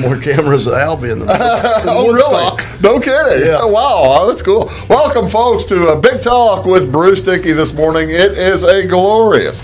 More cameras than Albie in the oh, really? No kidding. Yeah. Oh, wow, that's cool. Welcome, folks, to a big talk with Bruce Dickey this morning. It is a glorious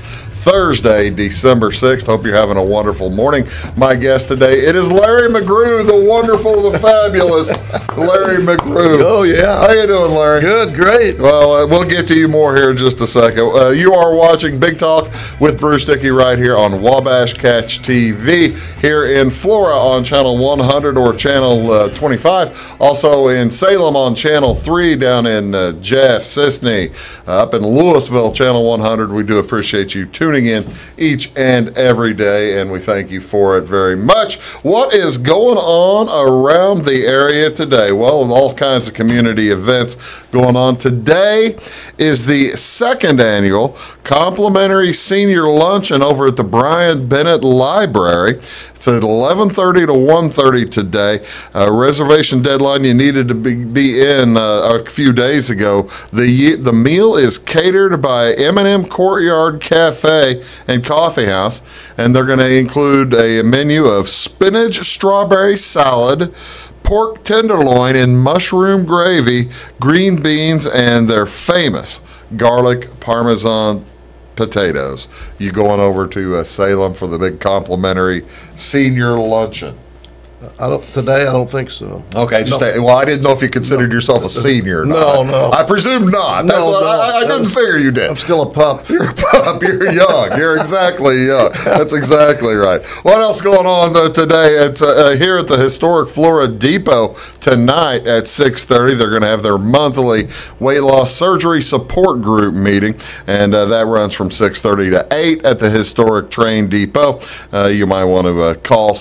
Thursday, December 6th. Hope you're having a wonderful morning. My guest today, it is Larry McGrew, the wonderful, the fabulous Larry McGrew. Oh, yeah. How you doing, Larry? Good, great. Well, uh, we'll get to you more here in just a second. Uh, you are watching Big Talk with Bruce Dickey right here on Wabash Catch TV here in Flora on channel 100 or channel uh, 25. Also in Salem on channel 3 down in uh, Jeff, Cisne, uh, up in Louisville, channel 100. We do appreciate you tuning in each and every day, and we thank you for it very much. What is going on around the area today? Well, all kinds of community events going on. Today is the second annual complimentary senior luncheon over at the Bryan-Bennett Library. It's at 11:30 to 1:30 today. Uh, reservation deadline you needed to be, be in uh, a few days ago. The the meal is catered by M&M Courtyard Cafe and Coffee House, and they're going to include a menu of spinach strawberry salad pork tenderloin in mushroom gravy, green beans, and their famous garlic parmesan potatoes. You going over to uh, Salem for the big complimentary senior luncheon? I don't today. I don't think so. Okay, just No. a- well, I didn't know if you considered yourself a senior. or No, no. I presume not. That's No, what no. I, I didn't figure you did. I'm still a pup. You're a pup. You're young. You're exactly young. That's exactly right. What else going on uh, today? It's uh, uh, here at the historic Flora Depot tonight at 6:30. They're going to have their monthly weight loss surgery support group meeting, and uh, that runs from 6:30 to 8 at the historic train depot. Uh, you might want to uh, call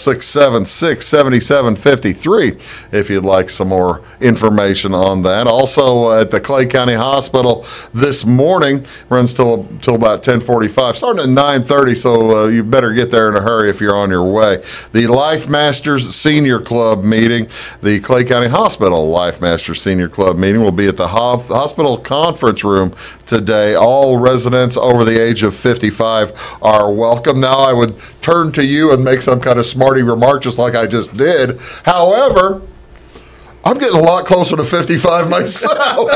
676-7753 if you'd like some more information on that. Also uh, at the Clay County Hospital this morning runs till till about 10:45, starting at 9:30. So uh, you better get there in a hurry if you're on your way. The Life Masters Senior Club meeting, the Clay County Hospital Life Masters Senior Club meeting will be at the ho- hospital conference room today. All residents over the age of 55 are welcome. Now I would turn to you and make some kind of smarty remark just like I just did. However, I'm getting a lot closer to 55 myself.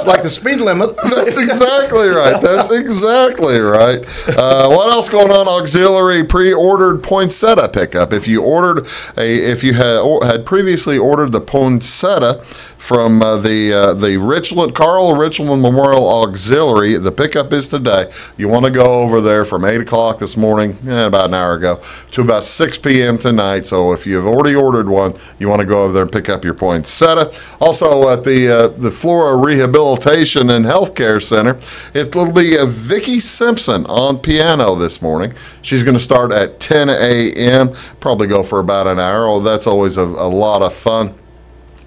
It's like the speed limit. That's exactly right. That's exactly right. Uh, what else going on? Auxiliary pre-ordered poinsettia pickup. If you ordered a, if you had had previously ordered the poinsettia from uh, the uh, the Richland Carle Richland Memorial Auxiliary, the pickup is today. You want to go over there from eight o'clock this morning, eh, about an hour ago, to about six p.m. tonight. So if you've already ordered one, you want to go over there and pick up your poinsettia. Also at the uh, the Flora Rehabilitation and Healthcare Center, it'll be uh, Vicki Simpson on piano this morning. She's going to start at 10 a.m. Probably go for about an hour. Oh, that's always a, a lot of fun.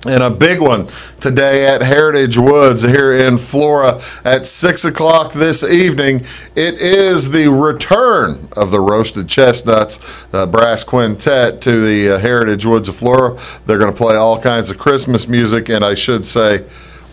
And a big one today at Heritage Woods here in Flora at 6 o'clock this evening. It is the return of the Roasted Chestnuts uh, Brass Quintet to the uh, Heritage Woods of Flora. They're going to play all kinds of Christmas music, and I should say,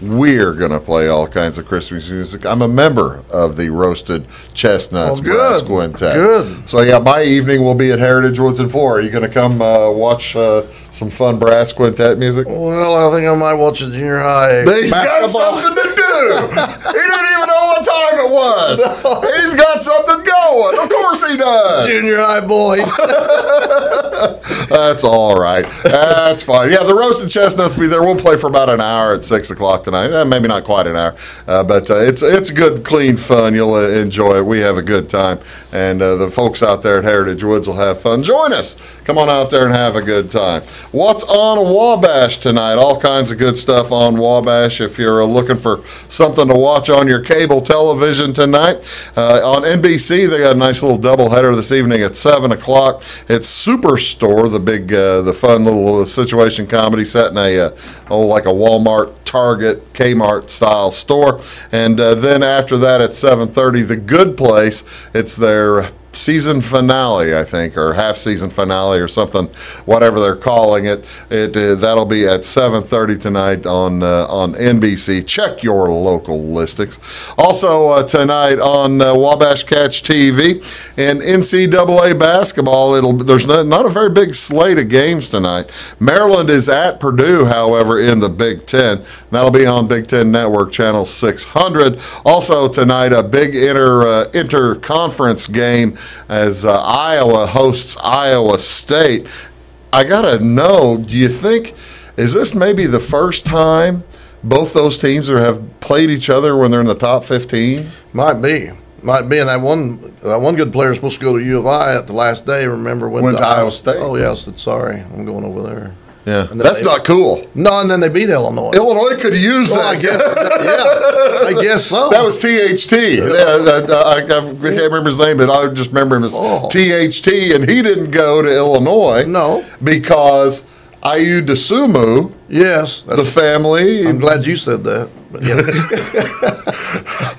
we're going to play all kinds of Christmas music. I'm a member of the Roasted Chestnuts Oh, Brass. Quintet. Good. So yeah, my evening will be at Heritage Woods and Flora. Are you going to come uh, watch uh, some fun brass quintet music? Well, I think I might watch a junior high. He's got something to do. he didn't even know what it was. He's got something going. Of course he does. Junior high boys. That's all right. That's fine. Yeah, the roasted chestnuts will be there. We'll play for about an hour at six o'clock tonight. Eh, maybe not quite an hour, uh, but uh, it's it's good, clean fun. You'll uh, enjoy it. We have a good time, and uh, the folks out there at Heritage Woods will have fun. Join us. Come on out there and have a good time. What's on Wabash tonight? All kinds of good stuff on Wabash. If you're uh, looking for something to watch on your cable television tonight, uh, on NBC they got a nice little doubleheader this evening at seven o'clock. It's Superstore, the big, uh, the fun little situation comedy set in a uh, oh like a Walmart, Target, Kmart style store, and uh, then after that at seven thirty, The Good Place. It's their season finale, I think, or half season finale or something, whatever they're calling it. It uh, that'll be at 7:30 tonight on uh, on NBC. Check your local listings. Also uh, tonight on uh, Wabash Catch TV and NCAA basketball. It'll there's not, not a very big slate of games tonight. Maryland is at Purdue, however, in the Big Ten. That'll be on Big Ten Network channel 600. Also tonight, a big inter uh, inter conference game as uh, Iowa hosts Iowa State. I gotta know, do you think is this maybe the first time both those teams have played each other when they're in the top 15? Might be. Might be. And that one that one good player is supposed to go to U of I at the last day. Remember when Went to Iowa State. Oh said sorry. I'm going over there. Yeah, that's they- not cool. No, and then they beat Illinois. Illinois could use Well, that. I guess, yeah, I guess so. That was THT. Yeah, that- I, I can't remember his name, but I just remember him as Oh. THT, and he didn't go to Illinois. No. because Ayo Dosunmu, yes. the family, I'm glad you said that. But, yeah.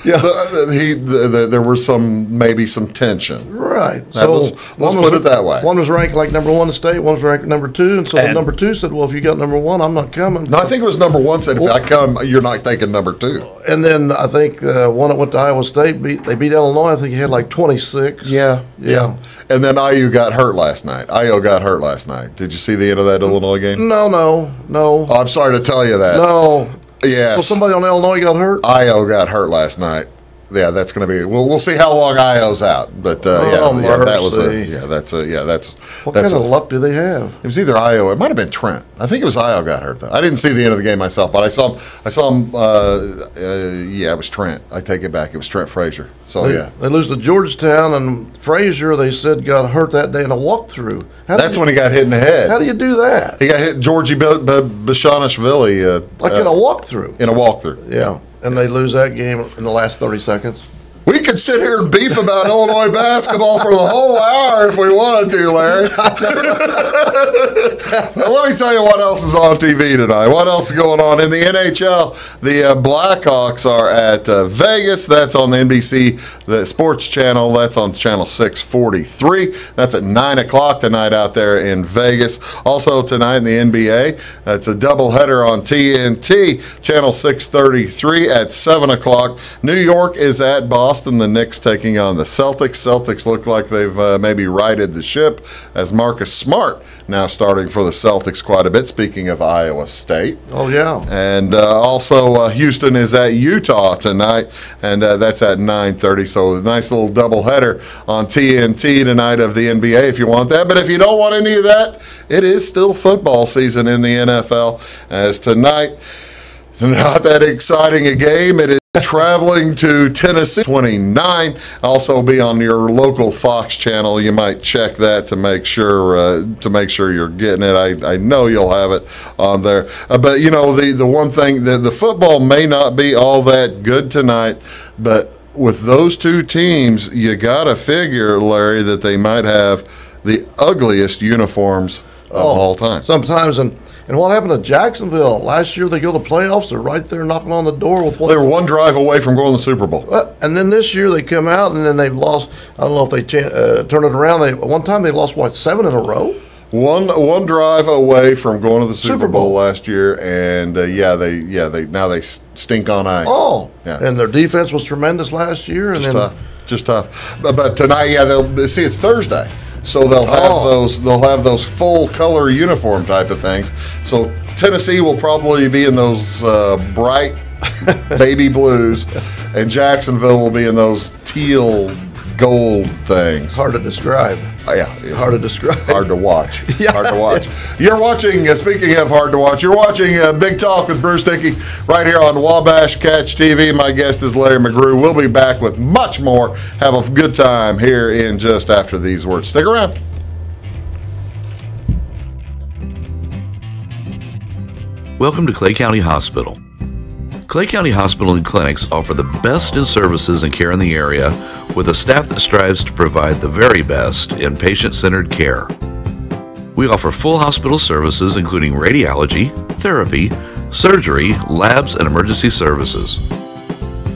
the- the- he, the, the, there was some maybe some tension. Right. That was- let's one put it that way. One was ranked like number one in the state. One was ranked number two. And so And- number two said, "Well, if you got number one, I'm not coming." No, I think it was number one said, "If I come, you're not taking number two. And then I think uh, one that went to Iowa State beat they beat Illinois. I think he had like 26. Yeah. Yeah. And then Ayo got hurt last night. Ayo got hurt last night. Did you see the end of that Illinois game? No, no, no, Oh, I'm sorry to tell you that. no. Yes. So somebody on Illinois got hurt. Ayo got hurt last night. Yeah, that's going to be. We'll we'll see how long Ayo's out. But uh, yeah, Oh, yeah, that was a yeah. That's a yeah. That's What that's kind a, of luck do they have? It was either Ayo. It might have been Trent. I think it was Ayo got hurt though. I didn't see the end of the game myself, but I saw him. I saw him. Uh, uh, yeah, it was Trent. I take it back. It was Trent Frazier. So They, yeah, they lose to Georgetown and Frazier. They said got hurt that day in a walkthrough. How that's you, when he got hit in the head. How do you do that? he got hit. Georgie B- B- uh, Like in a walkthrough. in a walkthrough. Yeah, and they lose that game in the last 30 seconds. We could sit here and beef about Illinois basketball for the whole hour if we wanted to, Larry. Let me tell you what else is on TV tonight. What else is going on in the NHL? The uh, Blackhawks are at uh, Vegas. That's on the NBC, the Sports Channel. That's on Channel 643. That's at 9 o'clock tonight out there in Vegas. Also tonight in the NBA, it's a doubleheader on TNT, Channel 633 at 7 o'clock. New York is at Boston. The Knicks taking on the Celtics. Celtics look like they've uh, maybe righted the ship as Marcus Smart now starting for the Celtics quite a bit. Speaking of Iowa State. Oh, yeah. And uh, also, uh, Houston is at Utah tonight, and uh, that's at 9:30. So a nice little doubleheader on TNT tonight of the NBA if you want that. But if you don't want any of that, it is still football season in the NFL. As tonight, not that exciting a game. It is traveling to Tennessee 29. Also be on your local Fox channel. You might check that to make sure uh, to make sure you're getting it. I, I know you'll have it on there. Uh, but you know the the one thing the the football may not be all that good tonight, but with those two teams, you got to figure, Larry, that they might have the ugliest uniforms of Oh, all time. Sometimes, and and what happened to Jacksonville last year? They go to the playoffs. They're right there knocking on the door with what. They were one drive away from going to the Super Bowl. And then this year they come out and then they've lost. I don't know if they uh, turn it around. They one time they lost what seven in a row. One one drive away from going to the Super, Super Bowl. Bowl. last year, and uh, yeah, they yeah they now they stink on ice. Oh, Yeah. and their defense was tremendous last year. And just then tough, just tough. But, but tonight, yeah, they'll see it's Thursday, so they'll have Oh. those they'll have those full color uniform type of things. So Tennessee will probably be in those uh, bright baby blues, and Jacksonville will be in those teal gold things. hard to describe. Uh, yeah, yeah. Hard to describe. hard to watch. Yeah. Hard to watch. You're watching, uh, speaking of hard to watch, you're watching uh, Big Talk with Bruce Dickey right here on Wabash Catch TV. My guest is Larry McGrew. We'll be back with much more. Have a good time here in just after these words. Stick around. Welcome to Clay County Hospital. Clay County Hospital and clinics offer the best in services and care in the area with a staff that strives to provide the very best in patient centered care. We offer full hospital services including radiology, therapy, surgery, labs, and emergency services.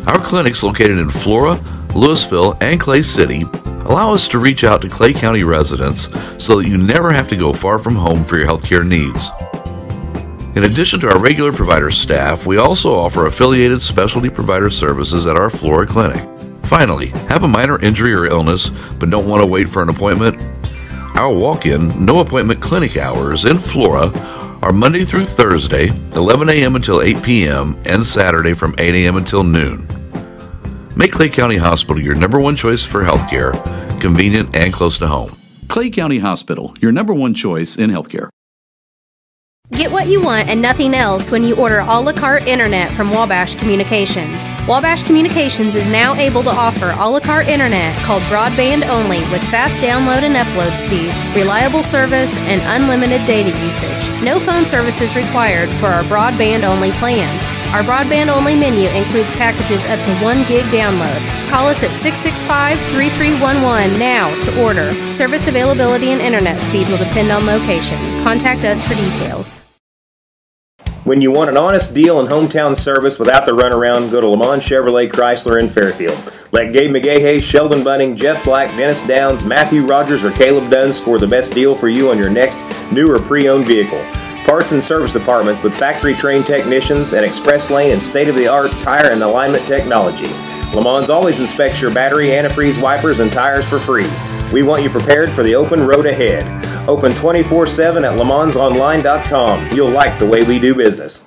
Our clinics located in Flora, Louisville, and Clay City Allow us to reach out to Clay County residents so that you never have to go far from home for your healthcare needs. In addition to our regular provider staff, we also offer affiliated specialty provider services at our Flora Clinic. Finally, have a minor injury or illness but don't want to wait for an appointment? Our walk in, no appointment clinic hours in Flora are Monday through Thursday, 11 a.m. until 8 p.m., and Saturday from 8 a.m. until noon. Make Clay County Hospital your number one choice for healthcare, convenient and close to home. Clay County Hospital, your number one choice in healthcare. Get what you want and nothing else when you order a la carte internet from Wabash Communications. Wabash Communications is now able to offer a la carte internet called broadband only with fast download and upload speeds, reliable service, and unlimited data usage. No phone service is required for our broadband only plans. Our broadband only menu includes packages up to 1 gig download. Call us at 665 3311 now to order. Service availability and internet speed will depend on location. Contact us for details. When you want an honest deal and hometown service without the runaround, go to Lamont Chevrolet Chrysler in Fairfield. Let Gabe McGahey, Sheldon Bunning, Jeff Black, Dennis Downs, Matthew Rogers, or Caleb Dunn score the best deal for you on your next new or pre-owned vehicle. Parts and service departments with factory trained technicians and express lane and state of the art tire and alignment technology. Lamont always inspects your battery, antifreeze, wipers, and tires for free. We want you prepared for the open road ahead. Open 24 7 at LeMansOnline.com. You'll like the way we do business.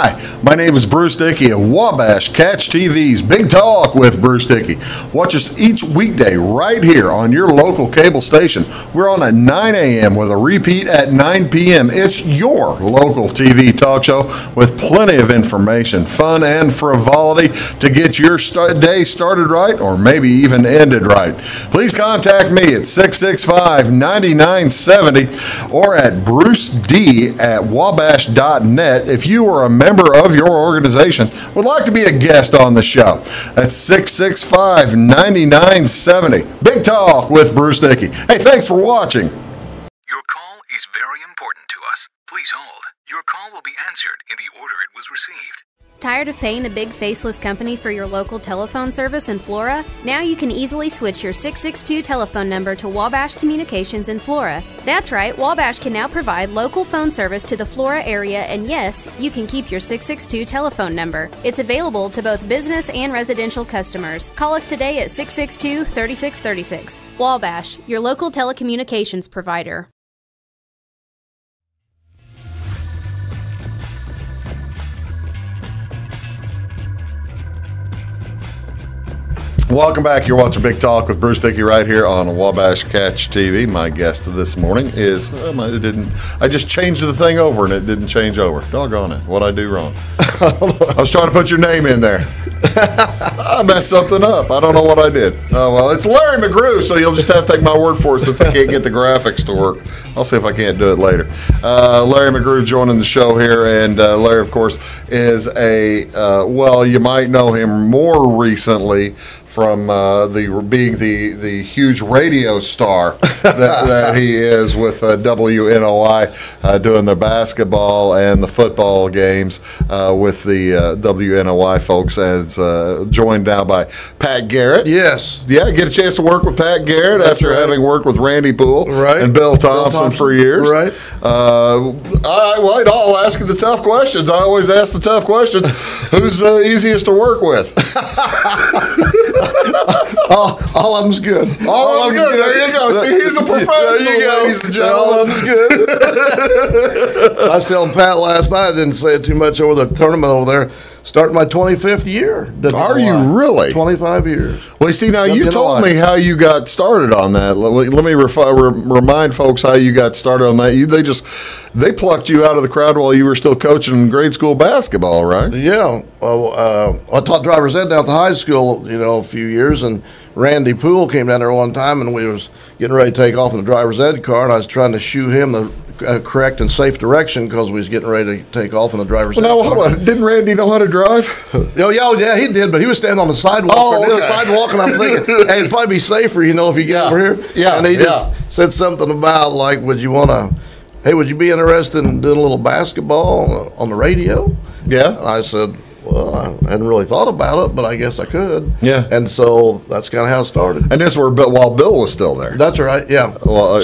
Hi, my name is Bruce Dickey of Wabash Catch TV's Big Talk with Bruce Dickey. Watch us each weekday right here on your local cable station. We're on at 9 a.m. with a repeat at 9 p.m. It's your local TV talk show with plenty of information, fun, and frivolity to get your day started right or maybe even ended right. Please contact me at 665 9970 or at bruced at wabash.net if you or a member of your organization would like to be a guest on the show. That's 665 9970. Big Talk with Bruce Dickey. Hey, thanks for watching. Your call is very important to us. Please hold. Your call will be answered in the order it was received. Tired of paying a big faceless company for your local telephone service in Flora? Now you can easily switch your 662 telephone number to Wabash Communications in Flora. That's right, Wabash can now provide local phone service to the Flora area, and yes, you can keep your 662 telephone number. It's available to both business and residential customers. Call us today at 662 3636. Wabash, your local telecommunications provider. Welcome back. You're watching Big Talk with Bruce Dickey right here on Wabash Catch TV. My guest this morning is um, I didn't. I just changed the thing over and it didn't change over. Doggone it! What I do wrong? I was trying to put your name in there. I messed something up. I don't know what I did. Oh well, it's Larry McGrew, so you'll just have to take my word for it since I can't get the graphics to work. I'll see if I can't do it later. Uh, Larry McGrew joining the show here, and uh, Larry, of course, is a uh, well, you might know him more recently from uh, the being the the huge radio star that, that he is with uh, WNOI uh, doing the basketball and the football games uh, with the uh, WNOI folks, and uh, joined now by Pat Garrett. Yes. Yeah, get a chance to work with Pat Garrett That's after right. having worked with Randy Poole Right. and Bill Thompson, Thompson. for years. Right. Uh, all right, well, I'll ask you the tough questions. I always ask the tough questions. Who's uh, easiest to work with? All, all of them's good. All of 'em's good. There you go. See, he's a professional, There you go. ladies and gentlemen. All of them's good. I was telling Pat last night, I didn't say it too much over the tournament over there. Starting my 25th year. Are you really? 25 years. Well, you see, now you told me how you got started on that. Let, let me refi- re- remind folks how you got started on that. You, they just they plucked you out of the crowd while you were still coaching grade school basketball, right? Yeah. Well, uh, I taught driver's ed down at the high school, you know, a few years, and Randy Poole came down there one time, and we was getting ready to take off in the driver's ed car, and I was trying to shoe him the uh, correct and safe direction because we was getting ready to take off and the driver's Well, now hold on. Didn't Randy know how to drive? Oh, yeah, oh, yeah, he did, but he was standing on the sidewalk. Oh, near the sidewalk, and I'm thinking, hey, it'd probably be safer, you know, if you get Yeah. over here. Yeah, And he yeah. just said something about, like, would you want to, hey, would you be interested in doing a little basketball on the radio? Yeah. And I said, well, I hadn't really thought about it, but I guess I could. Yeah. And so that's kind of how it started. And this were while Bill was still there. That's right. Yeah. Well, uh,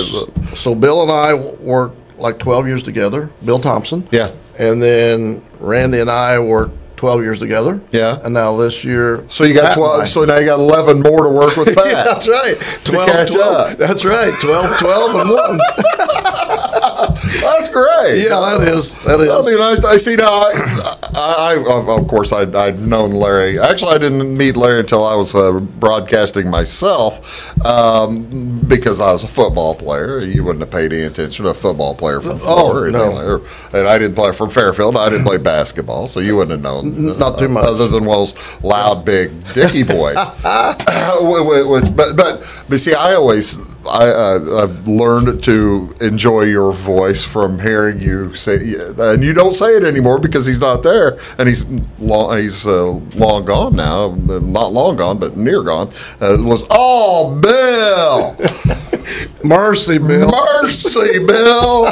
So Bill and I worked like 12 years together. Bill Thompson. Yeah. And then Randy and I worked 12 years together. Yeah. And now this year. So you got Pat and I- twelve. So now you got eleven more to work with Pat. Yeah, that's right. 12, catch 12. up. That's right. 12, 12 and 1. That's great. Yeah, that is. That is. That'd be nice. I see now. I, I, I of- course, I'd, I'd known Larry. Actually, I didn't meet Larry until I was uh, broadcasting myself um, because I was a football player. You wouldn't have paid any attention to a football player from Oh, Flora. or no. And I didn't play from Fairfield. I didn't play basketball, so you wouldn't have known. N- not too much. Other than those loud, big Dickey boys. Which, but, but, but see, I always. I, uh, I've learned to enjoy your voice from hearing you say, and you don't say it anymore because he's not there, and he's long, he's uh, long gone now, not long gone, but near gone. Uh, was oh Bill, Mercy, Bill. mercy, Bill,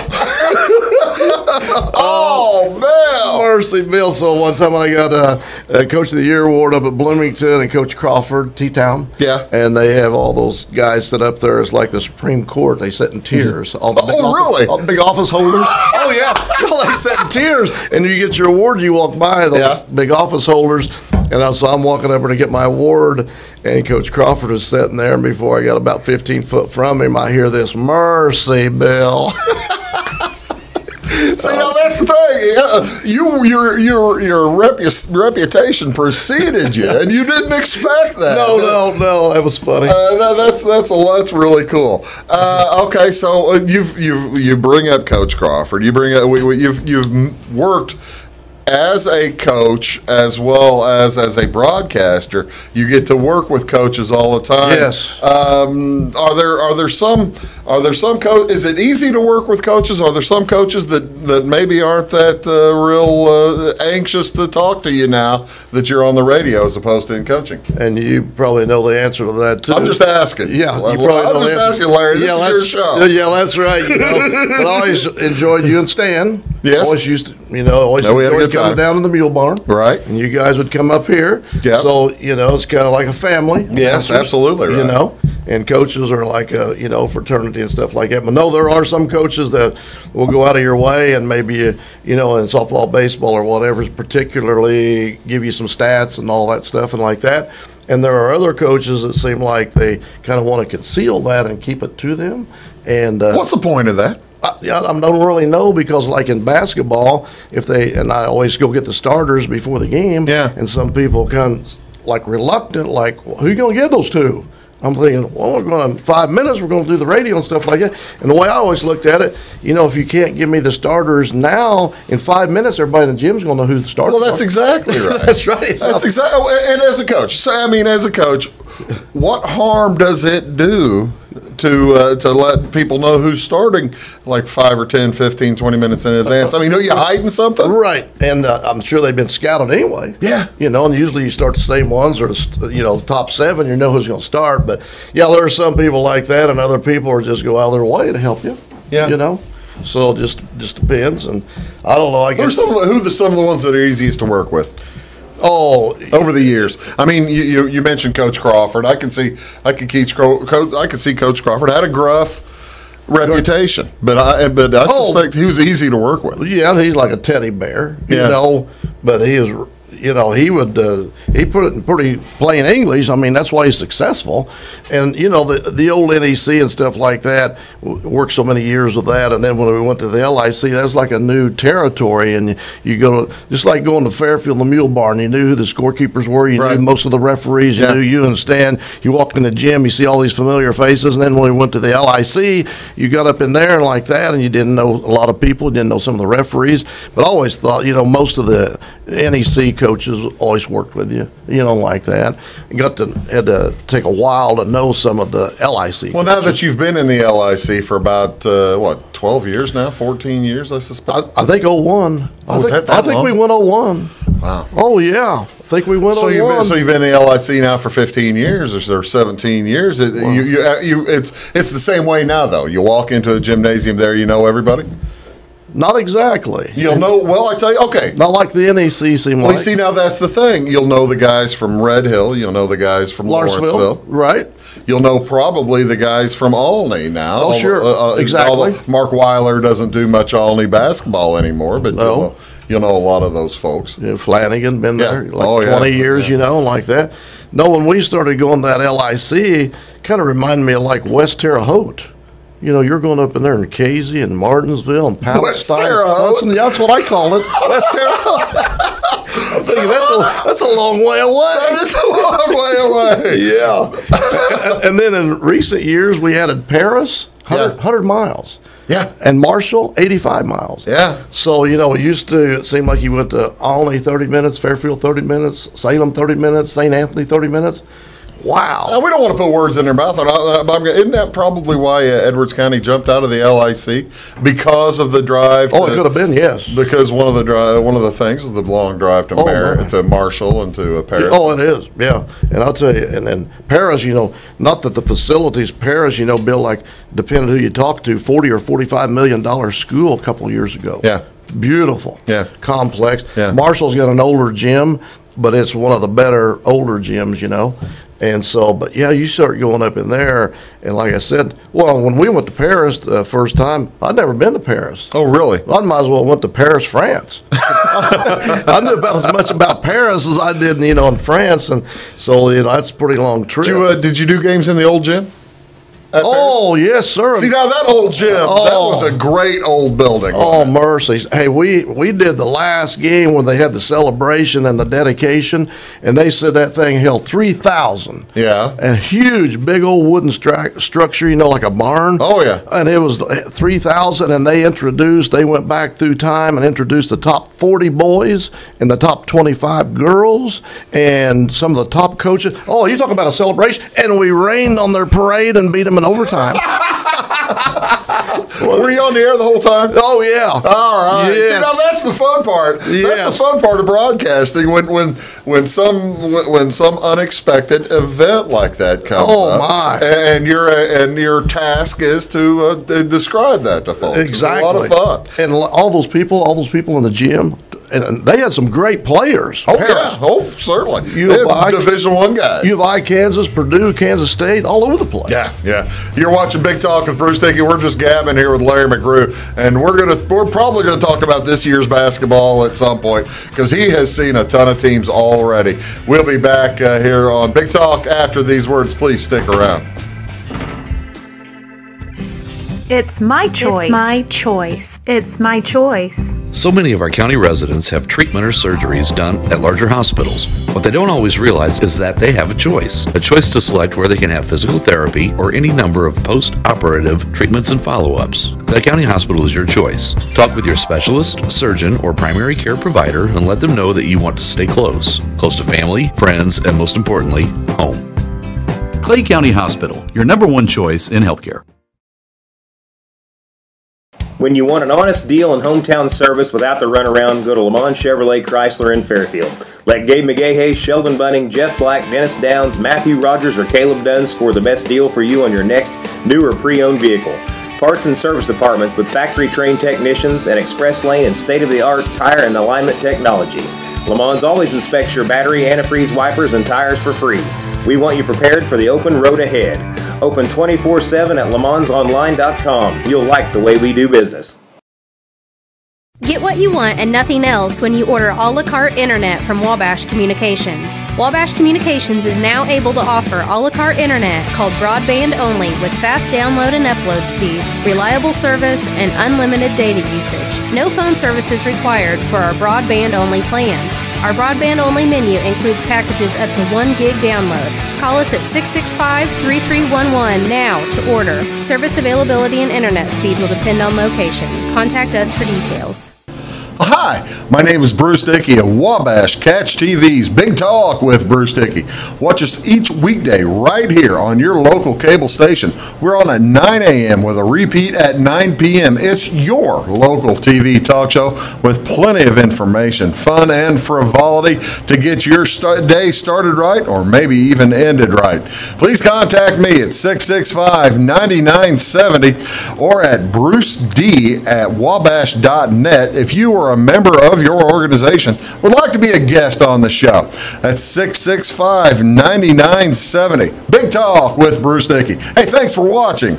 oh Bill. Mercy, Bill. So one time when I got a, uh, Coach of the Year award up at Bloomington and Coach Crawford, T Town. Yeah. And they have all those guys sit up there. It's like the Supreme Court. They sit in tiers. All the big Oh, office- really? All the big office holders. oh yeah. Well, they sit in tiers, and you get your award. You walk by those Yeah. big office holders, and I, so I'm walking over to get my award, and Coach Crawford was sitting there. And before I got about 15 foot from him, I hear this "Mercy, Bill." See, now that's the thing. Uh, You, your, your, your repu- reputation preceded you, and you didn't expect that. no, no, no. That was funny. Uh, that, that's that's a, that's really cool. Uh, okay, so uh, you've you you bring up Coach Crawford. You bring up we, we, you've you've worked as a coach as well as as a broadcaster. You get to work with coaches all the time. Yes. Um, are there are there some are there some co- Is it easy to work with coaches? Are there some coaches that that maybe aren't that uh, real uh, anxious to talk to you now that you're on the radio as opposed to in coaching? And you probably know the answer to that too. I'm just asking. Yeah, you probably I'm know just asking, Larry. This is your show. Yeah, that's right. You know, but I always enjoyed you and Stan. Yes. Always used to, you know, always No, we had a good coming time. down to the Mule Barn. Right. And you guys would come up here. Yep. So you know, it's kind of like a family. Yes, absolutely You know, and coaches are like a you know fraternity and stuff like that. But no, there are some coaches that will go out of your way and maybe you, you know in softball, baseball, or whatever, particularly give you some stats and all that stuff and like that. And there are other coaches that seem like they kind of want to conceal that and keep it to them. And uh, What's the point of that? I, I don't really know because, like in basketball, if they and I always go get the starters before the game. Yeah. And some people kind of like reluctant, like, well, who you going to give those to? I'm thinking, well, we're going to five minutes. We're going to do the radio and stuff like that. And the way I always looked at it, you know, if you can't give me the starters now, in five minutes, everybody in the gym's going to know who the starters. Well, that's are. exactly right. That's right. That's exactly. And as a coach, so I mean, as a coach, what harm does it do to uh, to let people know who's starting like 5 or 10, 15, 20 minutes in advance? I mean, are you hiding something? Right, and uh, I'm sure they've been scouted anyway. Yeah. you know, and usually you start the same ones or you know the top seven. You know who's going to start, but yeah, there are some people like that, and other people are just go out of their way to help you. Yeah. you know, so it just just depends, and I don't know. I guess some of the, who are some of the ones that are easiest to work with oh over the years? I mean, you, you, you mentioned Coach Crawford. I can see I can Coach, I can see Coach Crawford had a gruff reputation, but I but I Oh. suspect he was easy to work with. yeah, he's like a teddy bear, you Yeah. know, but he is. You know, he would uh, he put it in pretty plain English. I mean, that's why he's successful. And you know, the the old NEC and stuff like that worked so many years with that. And then when we went to the LIC, that's like a new territory. And you, you go to, just like going to Fairfield, the Mule Barn. You knew who the scorekeepers were. You Right. knew most of the referees. You Yeah. knew you and Stan. You walked in the gym, you see all these familiar faces. And then when we went to the LIC, you got up in there and like that, and you didn't know a lot of people, didn't know some of the referees. But I always thought, you know, most of the NEC coaches always worked with you, you know, like that. You got to had to take a while to know some of the LIC. Well, now that you've been in the LIC for about uh, what twelve years now, fourteen years, I suspect. I, I think 01. Oh, I think, that that I think long? we went 01. Wow. Oh yeah, I think we went So 01. you've been, so you've been in the LIC now for 15 years or, or 17 years. It, you, you, uh, you, it's it's the same way now though. You walk into a gymnasium there, you know everybody. Not exactly. You'll know. Well, I tell you. Okay. Not like the NEC seem Well, like. you see, now that's the thing. You'll know the guys from Red Hill. You'll know the guys from Lawrenceville, Lawrenceville. right? You'll know probably the guys from Olney now. Oh, sure. Uh, uh, exactly. Mark Weiler doesn't do much Olney basketball anymore, but No. you'll, know, you'll know a lot of those folks. Yeah, Flanagan been Yeah. there like Oh, yeah. 20 years, you know, like that. No, when we started going to that LIC, kind of reminded me of like West Terre Haute. You know, you're going up in there in Casey and Martinsville and Palestine. That's, that's what I call it. West Terre I'm thinking that's a that's a long way away. That is a long way away. Yeah. and then in recent years, we added Paris, 100, Yeah. 100 miles. Yeah. And Marshall, 85 miles. Yeah. So, you know, it used to, it seemed like you went to Olney 30 minutes, Fairfield 30 minutes, Salem 30 minutes, St. Anthony 30 minutes. Wow. Uh, we don't want to put words in their mouth. but I'm- Isn't that probably why uh, Edwards County jumped out of the LIC because of the drive? Oh, to- it could have been, yes. Because one of the dri- one of the things is the long drive to Oh, Mar- to Marshall and to uh, Paris. Oh, it is, yeah. And I'll tell you, and then Paris, you know, not that the facilities, Paris, you know, Bill, like, depending who you talk to, 40 or 45 million dollar school a couple years ago. Yeah. Beautiful. Yeah. Complex. Yeah. Marshall's got an older gym, but it's one of the better older gyms, you know. And so, but yeah, you start going up in there, and like I said, well, when we went to Paris the first time, I'd never been to Paris. Oh, really? I might as well went to Paris, France. I knew about as much about Paris as I did, you know, in France, and so you know that's a pretty long trip. Did you, uh, did you do games in the old gym? Oh yes, sir. See now that old gym, that Oh. was a great old building. Oh mercies! Hey, we we did the last game when they had the celebration and the dedication, and they said that thing held three thousand. Yeah. and huge, big old wooden stru- structure, you know, like a barn. Oh, yeah. and it was eh, three thousand, and they introduced. They went back through time and introduced the top forty boys and the top twenty-five girls and some of the top coaches. Oh, you talk about a celebration? And we rained on their parade and beat them in overtime. Were you on the air the whole time? oh yeah. All right. Yeah. See, now that's the fun part. That's the fun part of broadcasting when when when some when when some unexpected event like that comes Oh, up. my. And your uh, and your task is to uh, describe that to folks. Exactly. It's a lot of fun. And all those people, all those people in the gym, and, they had some great players. Oh Paris. yeah. Oh certainly. U They of have I- Division One guys. U of I, Kansas, Purdue, Kansas State, all over the place. Yeah, yeah. You're watching Big Talk with Bruce Dickey. We're just gabbing here with Larry McGrew, and we're gonna we're probably gonna talk about this year's basketball at some point because he has seen a ton of teams already. We'll be back uh, here on Big Talk after these words. Please stick around. It's my choice. It's my choice. It's my choice. So many of our county residents have treatment or surgeries done at larger hospitals. What they don't always realize is that they have a choice a choice to select where they can have physical therapy or any number of post operative treatments and follow ups. Clay County Hospital is your choice. Talk with your specialist, surgeon, or primary care provider and let them know that you want to stay close close to family, friends, and most importantly, home. Clay County Hospital, your number one choice in healthcare. When you want an honest deal and hometown service without the runaround, go to Lamont Chevrolet Chrysler in Fairfield. Let Gabe McGahey, Sheldon Bunning, Jeff Black, Dennis Downs, Matthew Rogers, or Caleb Dunn score the best deal for you on your next new or pre-owned vehicle. Parts and service departments with factory trained technicians and express lane and state of the art tire and alignment technology. Lamont always inspects your battery, antifreeze, wipers, and tires for free. We want you prepared for the open road ahead. Open 24 7 at LeMansOnline.com. You'll like the way we do business. Get what you want and nothing else when you order a la carte internet from Wabash Communications. Wabash Communications is now able to offer a la carte internet called broadband only with fast download and upload speeds, reliable service, and unlimited data usage. No phone service is required for our broadband only plans. Our broadband only menu includes packages up to 1 gig download. Call us at 665 3311 now to order. Service availability and internet speed will depend on location. Contact us for details. Hi, my name is Bruce Dickey of Wabash Catch TV's Big Talk with Bruce Dickey. Watch us each weekday right here on your local cable station. We're on at 9 a.m. with a repeat at 9 p.m. It's your local TV talk show with plenty of information, fun, and frivolity to get your start, day started right or maybe even ended right. Please contact me at 665 9970 or at Bruce D at wabash.net if you a member of your organization would like to be a guest on the show. That's 665 9970. Big Talk with Bruce Dickey. Hey, thanks for watching.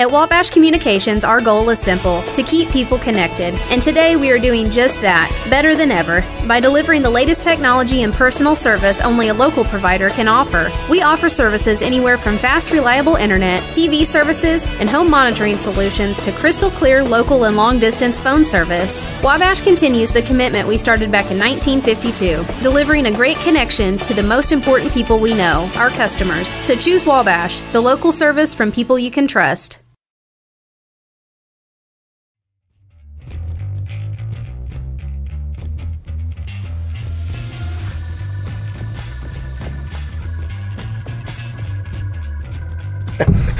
At Wabash Communications, our goal is simple to keep people connected. And today we are doing just that, better than ever, by delivering the latest technology and personal service only a local provider can offer. We offer services anywhere from fast, reliable internet, TV services, and home monitoring solutions to crystal clear local and long distance phone service. Wabash continues the commitment we started back in 1952, delivering a great connection to the most important people we know, our customers. So choose Wabash, the local service from people you can trust.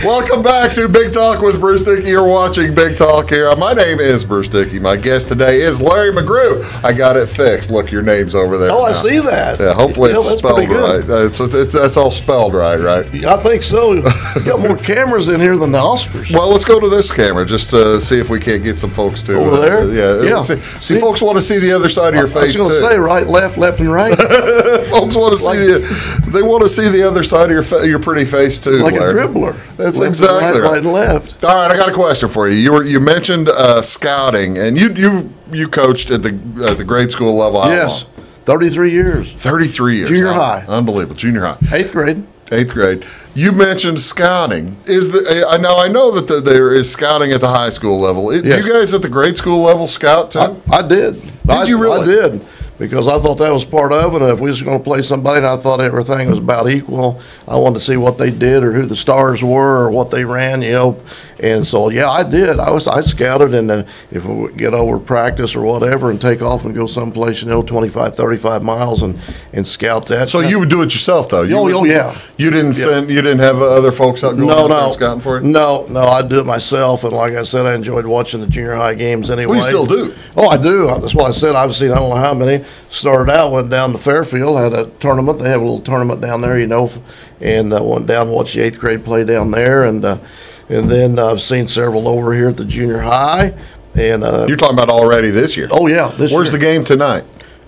Welcome back to Big Talk with Bruce Dickey. You're watching Big Talk here. My name is Bruce Dickey. My guest today is Larry McGrew. I got it fixed. Look, your name's over there. Oh, I see that. Yeah, hopefully Yeah, it's that's spelled right. Uh, It's, it's, that's all spelled right, right? I think so. We got more cameras in here than the Oscars. Well, let's go to this camera just to see if we can't get some folks to Over uh, there? yeah, Yeah. See, see, See? folks want to see the other side of your I was face going to say right, left, left, and right, folks want to see the they want to see the other side of your fa- your pretty face too. like a dribbler. That's Left exactly right, right. right and left. All right, I got a question for you. You were you mentioned uh, scouting, and you you you coached at the at the grade school level. Yes, 33 years, 33 years. Junior Un- high. Unbelievable. Junior high. eighth grade. Eighth grade. You mentioned scouting. Is the I now I know that the, there is scouting at the high school level. It- Yes. You guys at the grade school level scout too? I, I did. Did you really? I did because I thought that was part of it. If we was going to play somebody, and I thought everything was about equal, I wanted to see what they did or who the stars were or what they ran. You know, and so yeah, I did. I was I scouted, and then if we would get over practice or whatever, and take off and go someplace, you know, 25, 35 miles, and and scout that. so you would do it yourself though. You Oh, would- oh, yeah. You didn't Yeah. send. You didn't have other folks out going no, no, scouting for you. No, no, I do it myself, and like I said, I enjoyed watching the junior high games anyway. You still do. Oh, I do. That's why I said I've seen I don't know how many. Started out, went down to Fairfield, had a tournament. They have a little tournament down there, you know, and uh, went down and watched the eighth grade play down there, and uh, and then I've seen several over here at the junior high, and uh, You're talking about already this year. oh yeah, this Where's year. the game tonight?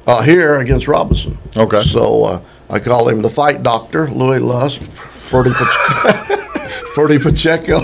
Uh, here against Robinson. Okay. So uh, I call him the fight doctor, Louis Ferdy, Pach- Ferdy Pacheco.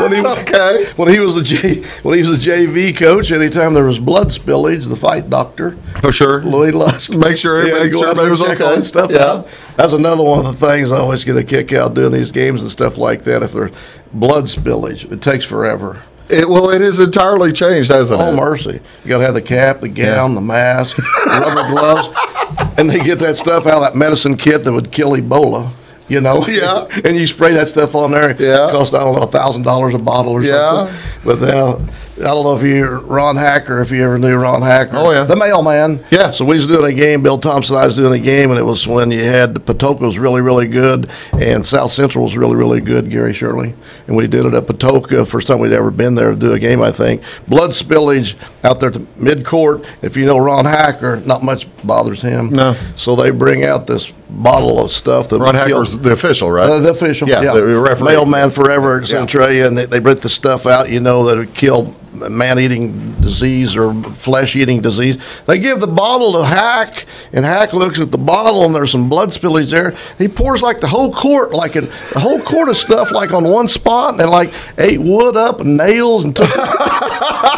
when he was Okay. when he was a J, when he was a JV coach, anytime there was blood spillage, the fight doctor, For sure. Louis Lusk, Make sure- yeah, make sure everybody was okay. all that stuff Yeah. out. That's another one of the things I always get a kick out doing these games and stuff like that. If there's blood spillage, it takes forever. It, well, it has entirely changed, hasn't Oh it? mercy! You got to have the cap, the gown, the mask, the rubber gloves, and they get that stuff out of that medicine kit that would kill Ebola. You know, Yeah. and you spray that stuff on there. Yeah. it costs I don't know a thousand dollars a bottle or Yeah. something. But now I don't know if you Ron Hacker, if you ever knew Ron Hacker. Oh, yeah. the mailman. Yeah. So we was doing a game. Bill Thompson and I was doing a game, and it was when you had Patoka was really really good, and South Central was really really good. Gary Shirley, and we did it at Patoka. First time we'd ever been there to do a game. I think blood spillage out there to mid court. If you know Ron Hacker, not much bothers him. No. So they bring out this bottle of stuff that Ron would kill- Hacker's the official, right? uh, the official, Yeah, yeah, the referee. mailman forever at Yeah. Centralia, and they, they bring the stuff out, you know, that would kill man-eating disease or flesh-eating disease. They give the bottle to Hack, and Hack looks at the bottle, and there's some blood spillage there. He pours like the whole quart, like a, a whole quart of stuff, like on one spot, and like ate wood up and nails and took.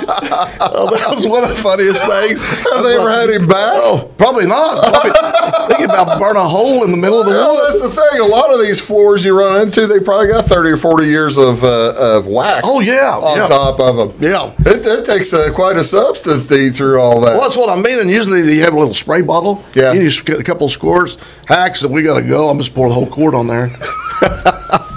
oh, that was one of the funniest things. Have they ever had him back? Oh, probably not. Probably, think about burn a hole in the middle of the Well, wood. that's the thing. A lot of these floors you run into, they probably got 30 or 40 years of, uh, of wax Oh, yeah, on yeah. top of them. Yeah. It, it takes uh, quite a substance to eat through all that. Well, that's what I mean. And usually you have a little spray bottle. Yeah. You just get a couple of squirts, hacks, and we got to go. I'm just pour the whole quart on there.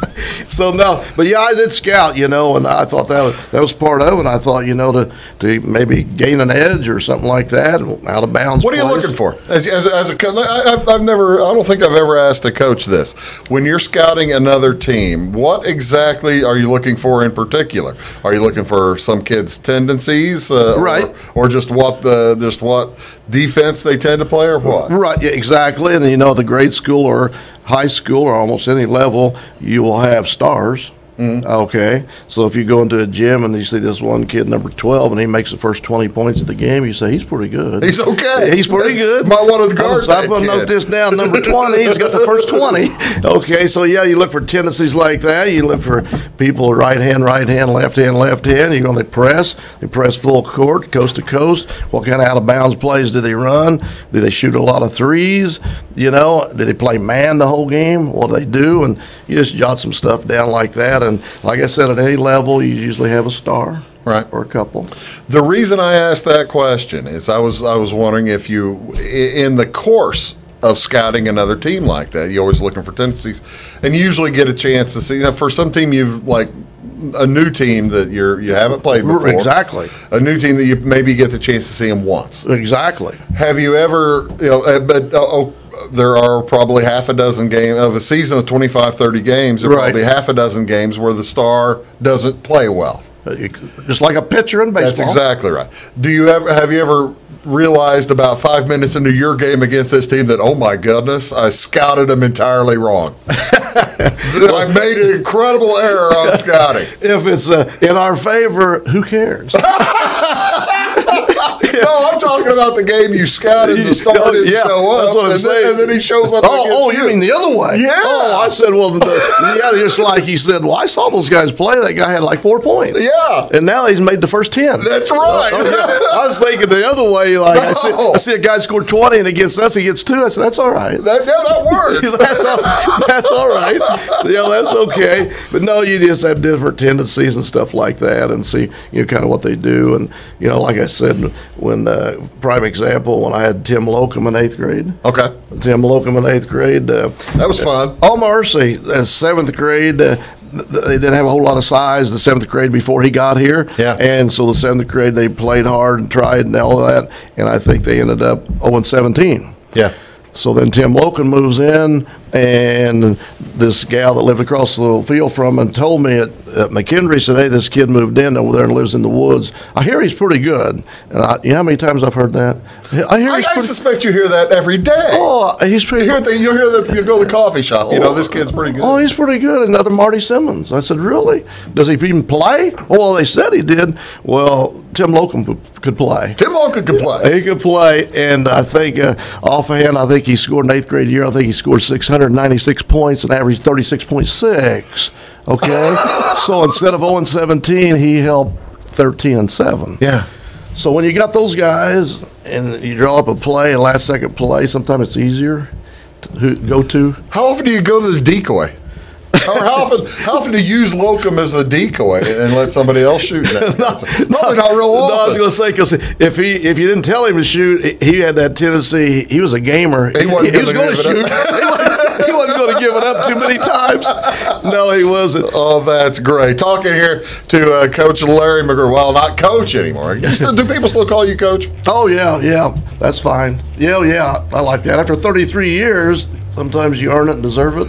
so no, but yeah, I did scout, you know, and I thought that was that was part of it. And I thought, you know, to to maybe gain an edge or something like that, out of bounds. What are you plays. looking for as, as, as a co- I, I've- I've never I don't think I've ever asked a coach this. When you're scouting another team, what exactly are you looking for in particular? Are you looking for some kids' tendencies, uh, Right. or, or just what the just what defense they tend to play, or what? Right, yeah, exactly. And you know, the grade school or high school or almost any level, you will have stars. Mm-hmm. Okay, so if you go into a gym and you see this one kid, number twelve, and he makes the first twenty points of the game, you say he's pretty good. He's okay. He's pretty good. Might want to guard I'm, I'm gonna note this down. Number twenty, he's got the first twenty. Okay, so yeah, you look for tendencies like that. You look for people right hand, right hand, left hand, left hand. You know they press. They press full court, coast to coast. What kind of out of bounds plays do they run? Do they shoot a lot of threes? You know, do they play man the whole game? What do they do? And you just jot some stuff down like that. And like I said, at any level, you usually have a star, Right. or a couple. The reason I asked that question is I was I was wondering if you in the course of scouting another team like that, you're always looking for tendencies, and you usually get a chance to see. Now, for some team, you've like a new team that you're you haven't played before. Exactly. A new team that you maybe get the chance to see them once. Exactly. Have you ever, you know, uh, but uh, oh, there are probably half a dozen games of a season of 25, 30 games. There Right. probably half a dozen games where the star doesn't play well. Uh, Just like a pitcher in baseball. That's exactly right. Do you ever have you ever realized about five minutes into your game against this team that oh my goodness, I scouted them entirely wrong. I made an incredible error on scouting. if it's uh, in our favor, who cares? no, talking about the game you scouted and the star didn't Yeah, show up. that's what I'm and saying. Then, and then he shows up. Oh, oh, you mean the other way? Yeah. Oh, I said, well, the, yeah, just like he said, well, I saw those guys play. That guy had like four points. Yeah. And now he's made the first 10. That's right. Oh, yeah. I was thinking the other way. Like, I, see, I see a guy score 20 and against us, he gets two. I said, that's all right. That, yeah, that works. that's, all, that's all right. Yeah, that's okay. But no, you just have different tendencies and stuff like that, and see you know kind of what they do. And you know, like I said, when uh, prime example when I had Tim Locum in eighth grade. Okay, Tim Locum in eighth grade. Uh, that was fun. Oh mercy! Uh, seventh grade. Uh, th- they didn't have a whole lot of size the seventh grade before he got here. Yeah. And so the seventh grade they played hard and tried and all that, and I think they ended up 0 and 17. Yeah. So then Tim Loken moves in, and this gal that lived across the field from him told me at, at McKendree said, "Hey, this kid moved in over there and lives in the woods. I hear he's pretty good." And I, you know how many times I've heard that? I hear I, I suspect you hear that every day. oh, he's pretty. You hear the, you'll hear that you go to the coffee shop. You know, this kid's pretty good. Oh, he's pretty good. Another Marty Simmons. I said, really? Does he even play? Oh, well, they said he did. Well, Tim Locum could play. Tim Loken could play. He could play, and I think uh, offhand, I think he scored in eighth grade year. I think he scored 696 points and averaged 36.6. Okay, so instead of 0 and 17, he helped 13 and 7. Yeah. So when you got those guys and you draw up a play, a last second play, sometimes it's easier to go to. How often do you go to the decoy? How often, how often do you use locum as a decoy and let somebody else shoot? That? Probably not real often. No, I was going to say because if he if you didn't tell him to shoot, he- he had that tendency. He was a gamer. He wasn't was gonna going to shoot. up. he wasn't, going to give it up too many times. No, he wasn't. Oh, that's great. Talking here to uh, Coach Larry McGrew. Well, not coach anymore. Still, do people still call you coach? Oh yeah, yeah, that's fine. Yeah, yeah, I like that. After 33 years, sometimes you earn it and deserve it.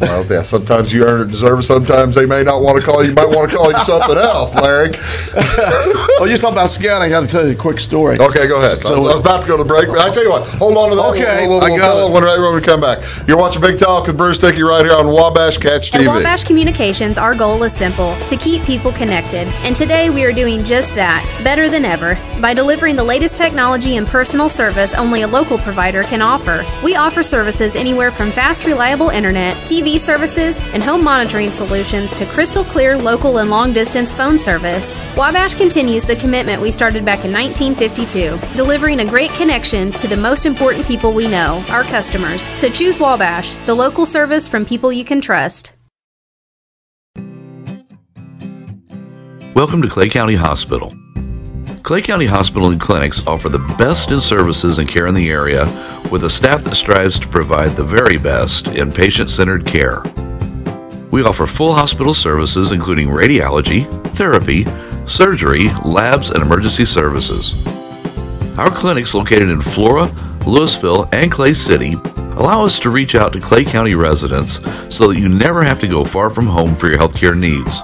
Well, yeah, sometimes you earn it, deserve it. Sometimes they may not want to call you. You Might want to call you something else, Larry. Oh, you talking about scouting? I got to tell you a quick story. Okay, go ahead. I was, I was about to go to break, but I tell you what, hold on to that. Okay, we'll, we'll, I we'll got tell it. when, when we come back. You're watching Big Talk with Bruce Dickey right here on Wabash Catch At TV. Wabash Communications, our goal is simple to keep people connected. And today we are doing just that, better than ever, by delivering the latest technology and personal service only a local provider can offer. We offer services anywhere from fast, reliable internet, TV services, and home monitoring solutions to crystal clear local and long distance phone service. Wabash continues the commitment we started back in 1952, delivering a great connection to the most important people we know, our customers. So choose Wabash, the local service from people you can trust. Welcome to Clay County Hospital. Clay County Hospital and clinics offer the best in services and care in the area with a staff that strives to provide the very best in patient centered care. We offer full hospital services including radiology, therapy, surgery, labs, and emergency services. Our clinics located in Flora, Louisville, and Clay City allow us to reach out to Clay County residents so that you never have to go far from home for your healthcare needs.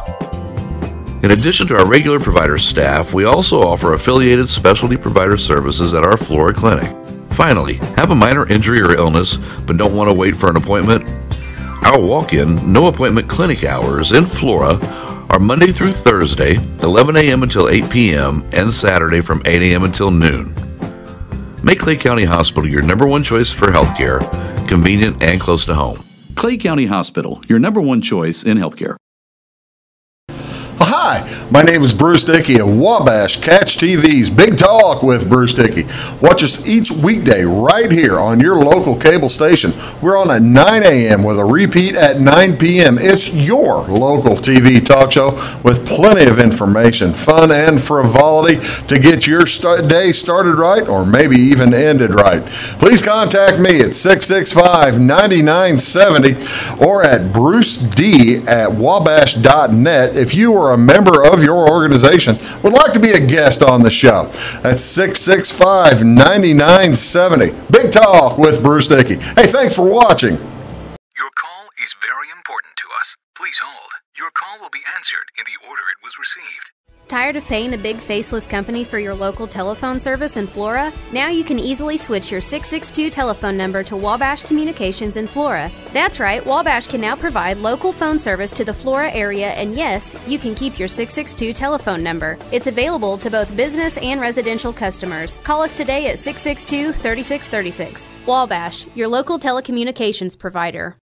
In addition to our regular provider staff, we also offer affiliated specialty provider services at our Flora clinic. Finally, have a minor injury or illness but don't want to wait for an appointment? Our walk in, no appointment clinic hours in Flora are Monday through Thursday, 11 a.m. until 8 p.m., and Saturday from 8 a.m. until noon. Make Clay County Hospital your number one choice for healthcare, convenient and close to home. Clay County Hospital, your number one choice in healthcare. Hi, my name is Bruce Dickey of Wabash Catch TV's Big Talk with Bruce Dickey. Watch us each weekday right here on your local cable station. We're on at 9 a.m. with a repeat at 9 p.m. It's your local TV talk show with plenty of information, fun, and frivolity to get your start day started right or maybe even ended right. Please contact me at 665 9970 or at bruced at wabash.net if you are a member of your organization would like to be a guest on the show. That's 665 9970. Big Talk with Bruce Dickey. Hey, thanks for watching. Your call is very important to us. Please hold. Your call will be answered in the order it was received. Tired of paying a big faceless company for your local telephone service in Flora? Now you can easily switch your 662 telephone number to Wabash Communications in Flora. That's right, Wabash can now provide local phone service to the Flora area, and yes, you can keep your 662 telephone number. It's available to both business and residential customers. Call us today at 662 3636. Wabash, your local telecommunications provider.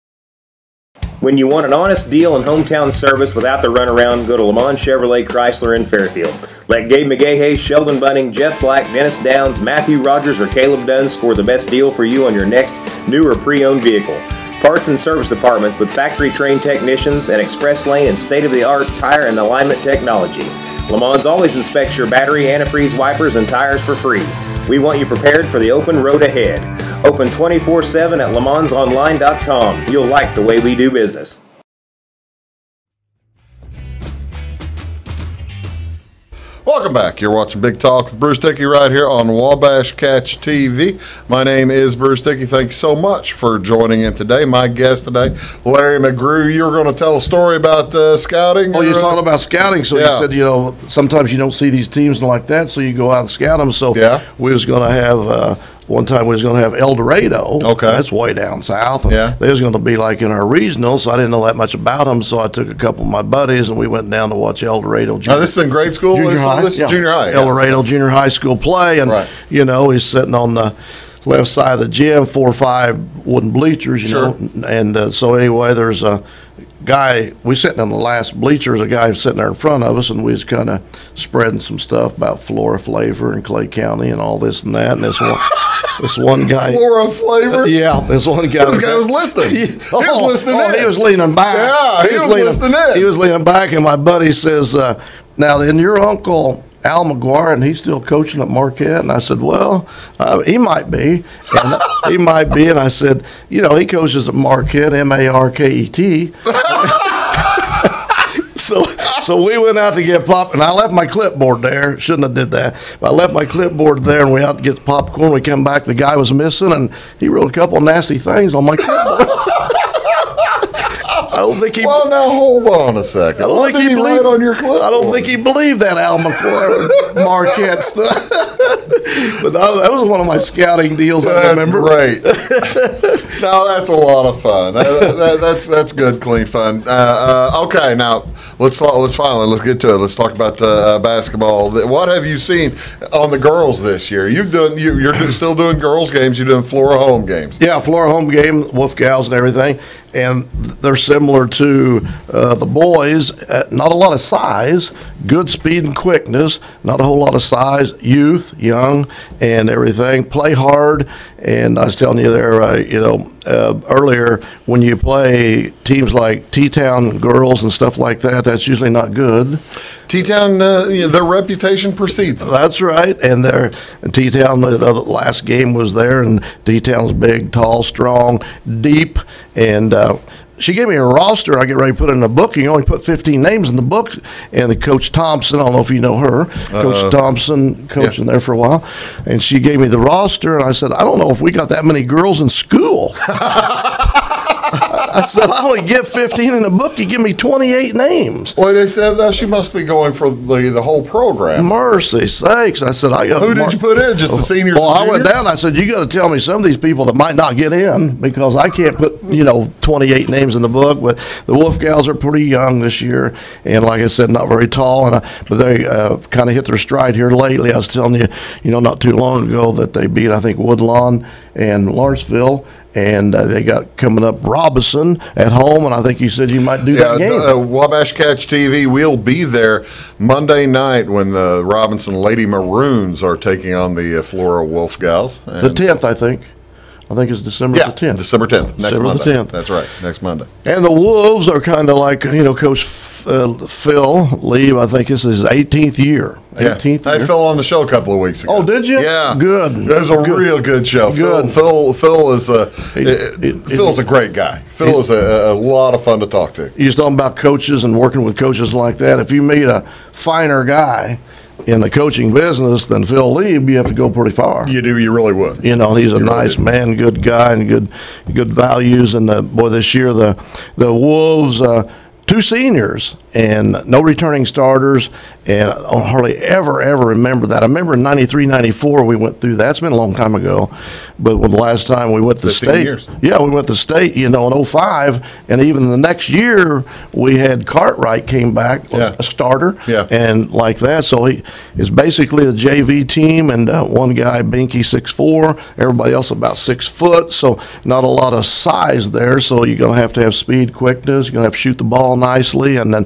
When you want an honest deal and hometown service without the runaround, go to Lamont Chevrolet Chrysler in Fairfield. Let Gabe McGahey, Sheldon Bunning, Jeff Black, Dennis Downs, Matthew Rogers, or Caleb Dunn score the best deal for you on your next new or pre-owned vehicle. Parts and service departments with factory trained technicians and express lane and state of the art tire and alignment technology. Lamont always inspects your battery, antifreeze wipers, and tires for free. We want you prepared for the open road ahead. Open 24 7 at LeMansOnline.com. You'll like the way we do business. Welcome back. You're watching Big Talk with Bruce Dickey right here on Wabash Catch TV. My name is Bruce Dickey. Thank you so much for joining in today. My guest today, Larry McGrew. You were going to tell a story about uh, scouting. Oh, you was uh, talking about scouting, so Yeah. you said you know sometimes you don't see these teams and like that, so you go out and scout them. So Yeah. we was going to have uh, one time we was going to have El Dorado. Okay. that's way down south. and Yeah. they was going to be like in our regional, so I didn't know that much about them. So I took a couple of my buddies and we went down to watch El Dorado. Now, this is in grade school? junior this, high, this is yeah. junior high. El yeah. Dorado Junior High School play, and Right. you know he's sitting on the left side of the gym, four or five wooden bleachers, you Sure. know, and uh, so anyway, there's a guy. We sitting in the last bleachers. A guy sitting there in front of us, and we was kind of spreading some stuff about Flora flavor and Clay County and all this and that. And this one, this one guy. Flora flavor? Yeah, this one guy. This guy was listening. He was listening oh, in. He was leaning back. Yeah, he was listening in. He was leaning back, and my buddy says, uh, "Now, then your uncle." Al McGuire, and he's still coaching at Marquette. And I said, well, uh, he might be, and he might be. And I said, you know, he coaches at Marquette, M A R K E T. So, so we went out to get pop, and I left my clipboard there. Shouldn't have did that. But I left my clipboard there, and we out to get popcorn. We come back, the guy was missing, and he wrote a couple nasty things on my clipboard. I don't think he. Well, now hold on a second. I don't What think did he he believed on your clip? I don't think he believed that Al McGuire Marquette stuff. but that, that was one of my scouting deals. I remember. Right. no, that's a lot of fun. That- that- that's that's good, clean fun. Uh, uh, okay, now let's let's finally let's get to it. Let's talk about uh, basketball. What have you seen on the girls this year? You've done you, you're still doing girls games. You're doing Flora home games. Yeah, Florida home game, Wolf Gals and everything, and they're similar to uh, the boys. Uh, not a lot of size, good speed and quickness. Not a whole lot of size, youth, young, and everything. Play hard, and I was telling you there, uh, you know, uh, earlier when you play teams like T-Town girls and stuff like that, that's usually not good. T Town, uh, you know, their reputation precedes them. That's right. And there, T Town, the, the last game was there, and T Town's big, tall, strong, deep, and uh, she gave me a roster. I get ready to put it in the book. You only put 15 names in the book. And the coach Thompson, I don't know if you know her, Coach Thompson, coaching there for a while. And she gave me the roster, and I said, I don't know if we got that many girls in school. I said, I only get 15 in the book. You give me 28 names. Well, they said that she must be going for the the whole program. Mercy sakes! I said, I got. Who did you put in? Just the seniors? Well, I went down. I said, you got to tell me some of these people that might not get in because I can't put you know 28 names in the book. But the Wolf gals are pretty young this year, and like I said, not very tall. And I, but they uh, kind of hit their stride here lately. I was telling you, you know, not too long ago that they beat I think Woodlawn and Lawrenceville. And uh, they got coming up Robinson at home, and I think you said you might do Yeah, that game. uh, Wabash Catch TV. We'll be there Monday night when the Robinson Lady Maroons are taking on the uh, Flora Wolf Gals. the 10th, I think. I think it's December Yeah, the 10th. December 10th. Next December the 10th. That's right. Next Monday. And the Wolves are kind of like, you know, Coach uh, Phil Lieb, I think this is his 18th year. 18th I year. fell on the show a couple of weeks ago. Oh, did you? Yeah, Good. It was a Good. real good show. Good. Phil, Phil, Phil is a He- uh, he- Phil's a great guy. Phil is a, a lot of fun to talk to. You're talking about coaches and working with coaches like that. If you meet a finer guy in the coaching business than Phil Lieb, you have to go pretty far. You do, you really would. You know, he's a You nice do. man, good guy, and good good values. And the, boy, this year the the Wolves, uh, two seniors and no returning starters, and I don't hardly ever ever remember that. I remember in 93, 94 we went through that. It's been a long time ago, but when the last time we went to state, years. yeah, we went to state, you know, in 05, and even the next year we had Cartwright came back, Yeah. a starter, Yeah. and like that. So he is basically a JV team, and uh, one guy, Binky, six four. Everybody else about six foot. So not a lot of size there. So you're gonna have to have speed, quickness. You're gonna have to shoot the ball nicely, and then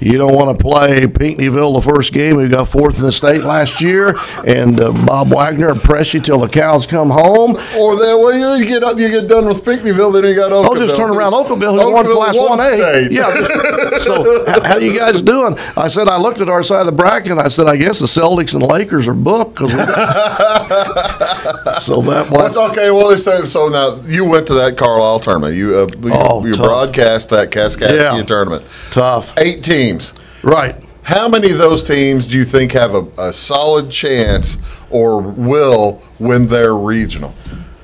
you don't want to play Pinckneyville the first game. We got fourth in the state last year, and uh, Bob Wagner press you till the cows come home. Or then, well, you get you get done with Pinckneyville, then you got Okawville. Oh, just turn around Okawville, who won Class 1A. Yeah. just- so, how, how you guys doing? I said, I looked at our side of the bracket, and I said, I guess the Celtics and Lakers are booked. 'cause so that That's okay. Well, they said so. Now you went to that Carlisle tournament. You uh, you, Oh, you broadcast that Kaskaskia Yeah. tournament. tough. Eight teams. Right. How many of those teams do you think have a, a solid chance or will win their regional?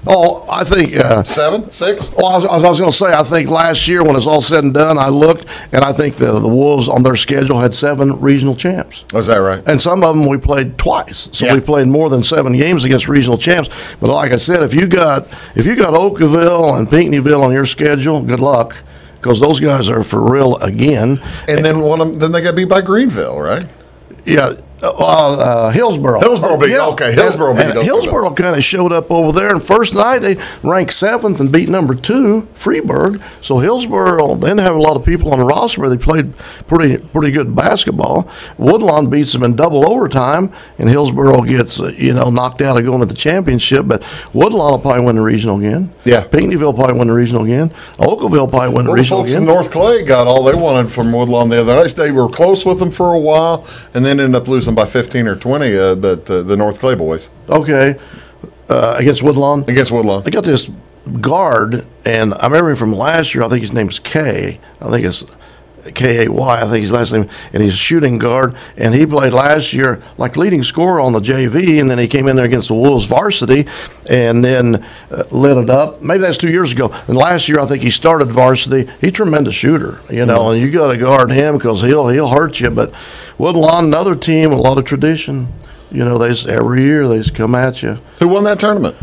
Oh, I think. Uh, Seven, six. well, I was, I was going to say, I think last year when it's all said and done, I looked, and I think the, the Wolves on their schedule had seven regional champs. Oh, is that right? And some of them we played twice, so Yeah. we played more than seven games against regional champs. But like I said, if you got if you got Okawville and Pinckneyville on your schedule, good luck, because those guys are for real again. And then one of them, then they got beat by Greenville, right? Yeah. Uh, uh, Hillsboro. Hillsboro beat- okay, Hillsboro beat. Hillsboro kind of showed up over there, and first night they ranked seventh and beat number two, Freeburg. So Hillsboro then have a lot of people on the roster where they played pretty pretty good basketball. Woodlawn beats them in double overtime, and Hillsboro gets uh, you know knocked out of going to the championship. But Woodlawn will probably win the regional again. Yeah. Pinckneyville probably win the regional again. Okawville probably win the Well, the regional folks again. in North Clay got all they wanted from Woodlawn the other night. They were close with them for a while, and then ended up losing by 15 or 20. Uh, but uh, the North Clay boys okay, uh, against Woodlawn. against Woodlawn. They got this guard, and I remember him from last year. I think his name's I think it's K A Y. I think his last name, and he's a shooting guard. And he played last year like leading scorer on the JV, and then he came in there against the Wolves varsity, and then uh, lit it up. Maybe that's two years ago. And last year, I think he started varsity. He's a tremendous shooter, you know, and you got to guard him because he'll he'll hurt you. But Woodlawn, another team, a lot of tradition. You know, they just, every year they just come at you Who won that tournament?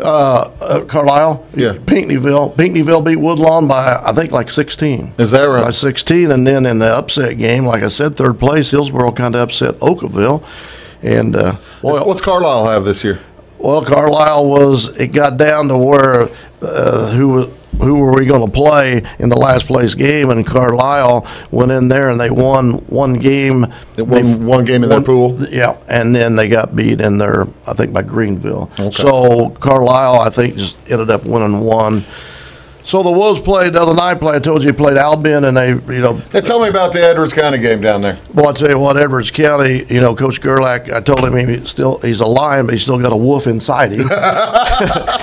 uh, Carlisle. Yeah. Pinckneyville. Pinckneyville beat Woodlawn by I think like 16. Is that By right? 16, and then in the upset game, like I said, third place, Hillsboro kind of upset Okawville, and uh, well, What's Carlisle have this year? well, Carlisle was it got down to where uh, who was. Who were we going to play in the last place game? And Carlisle went in there and they won one game. They won one game in their pool. Yeah, and then they got beat in there, I think, by Greenville. Okay. So Carlisle, I think, just ended up winning one. So the Wolves played the other night. Play. I told you, he played Albion, and they, you know, Hey, tell me about the Edwards County game down there. Well, I tell you what, Edwards County, you know, Coach Gerlach, I told him he still he's a lion, but he's still got a wolf inside him.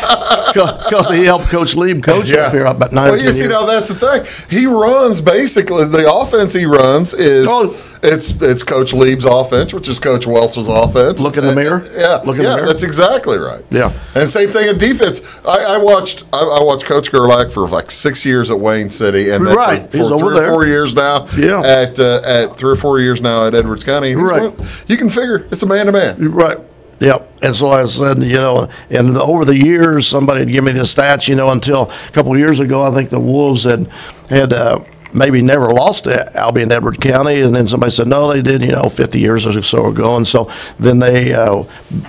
Because he helped Coach Lieb coach up here about nine. Well, you see, years. now that's the thing. He runs basically the offense he runs is Oh. it's it's Coach Lieb's offense, which is Coach Welch's offense. Look in the And- mirror? Uh, yeah, Look in the mirror? that's exactly right. Yeah. and same thing in defense. I, I watched I, I watched Coach Gerlach for like six years at Wayne City, and then Right. for, He's for over three there. or four years now. Yeah. at uh, at three or four years now at Edwards County. Right. you can figure it's a man to man. Right. Yep. And so I said, you know, and over the years, somebody would give me the stats, you know, until a couple of years ago, I think the Wolves had had uh, maybe never lost to Albion Edward County, and then somebody said no, they did, you know, 50 years or so ago, and so then they uh,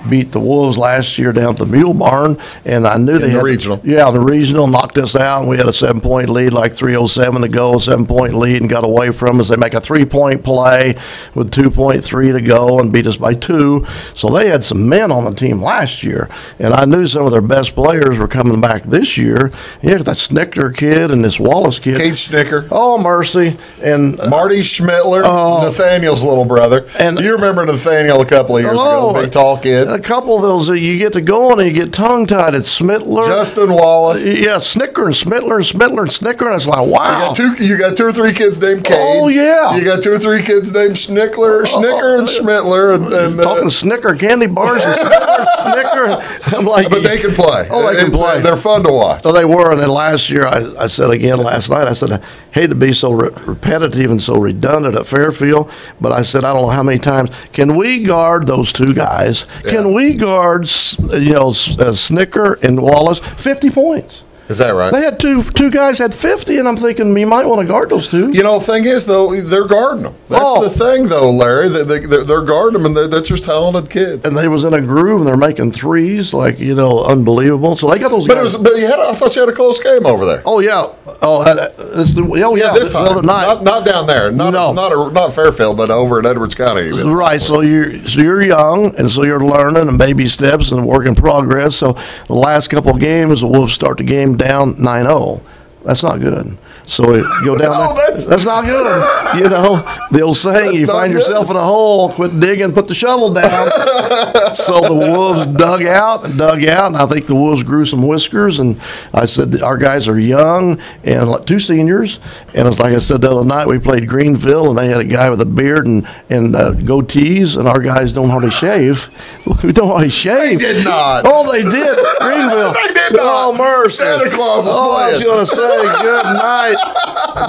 beat the Wolves last year down at the Mule Barn, and I knew they the had regional. yeah, the regional knocked us out, and we had a seven point lead, like 307 to go, seven point lead, and got away from us. They make a three point play with 2.3 to go and beat us by two. So they had some men on the team last year, and I knew some of their best players were coming back this year. Yeah, that Snicker kid and this Wallace kid. Cage Snicker. Oh, mercy. And uh, Marty Schmittler, Oh. Nathaniel's little brother. And- you remember Nathaniel a couple of years Oh, ago, big tall kid. a couple of those, uh, you get to going and you get tongue tied. It's Smittler. Justin Wallace. You yeah, Snicker and Smittler and Smittler and Snicker. And it's like, wow. got two. You got two or three kids named Cade. Oh, yeah. You got two or three kids named Schnickler, Schnicker, and Schmittler, and, and uh, talking Snicker candy bars and Snicker, Snicker. I'm like, but they can play. Oh, they can It's, uh, play. they're fun to watch. So they were, and then last year I, I said again last night. I said I hate to be so re- repetitive and so redundant at Fairfield, but I said I don't know how many times can we guard those two guys? Can we guard you know uh, Snicker and Wallace fifty points? Is that right? They had two two guys had fifty, and I'm thinking you might want to guard those two. You know, the thing is, though, they're guarding them. That's Oh. the thing, though, Larry. They, they, they're, they're guarding them, and they're, that's just talented kids. And they was in a groove, and they're making threes like you know unbelievable. So they got those. But guys. it was, but you had, I thought you had a close game over there. Oh yeah. Oh, uh, the, oh yeah. this the time, other night. not, not down there, not No. not a, not Fairfield, but over at Edwards County. Right, so you're so you're young, and so you're learning and baby steps and work in progress. So the last couple of games, the Wolves start the game down 9-0. That's not good. So you go down No, there. that's- not good. You know the old saying: you find good. yourself in a hole, quit digging, put the shovel down. so the Wolves dug out and dug out, and I think the Wolves grew some whiskers. And I said our guys are young and like two seniors. And it's like I said the other night, we played Greenville, and they had a guy with a beard and and uh, goatees, and our guys don't hardly shave. We don't hardly shave. They did not. Oh, they did. Greenville. They did not. Oh, mercy. Santa Claus was oh, I was going to say good night.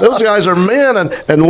Those guys are men, and and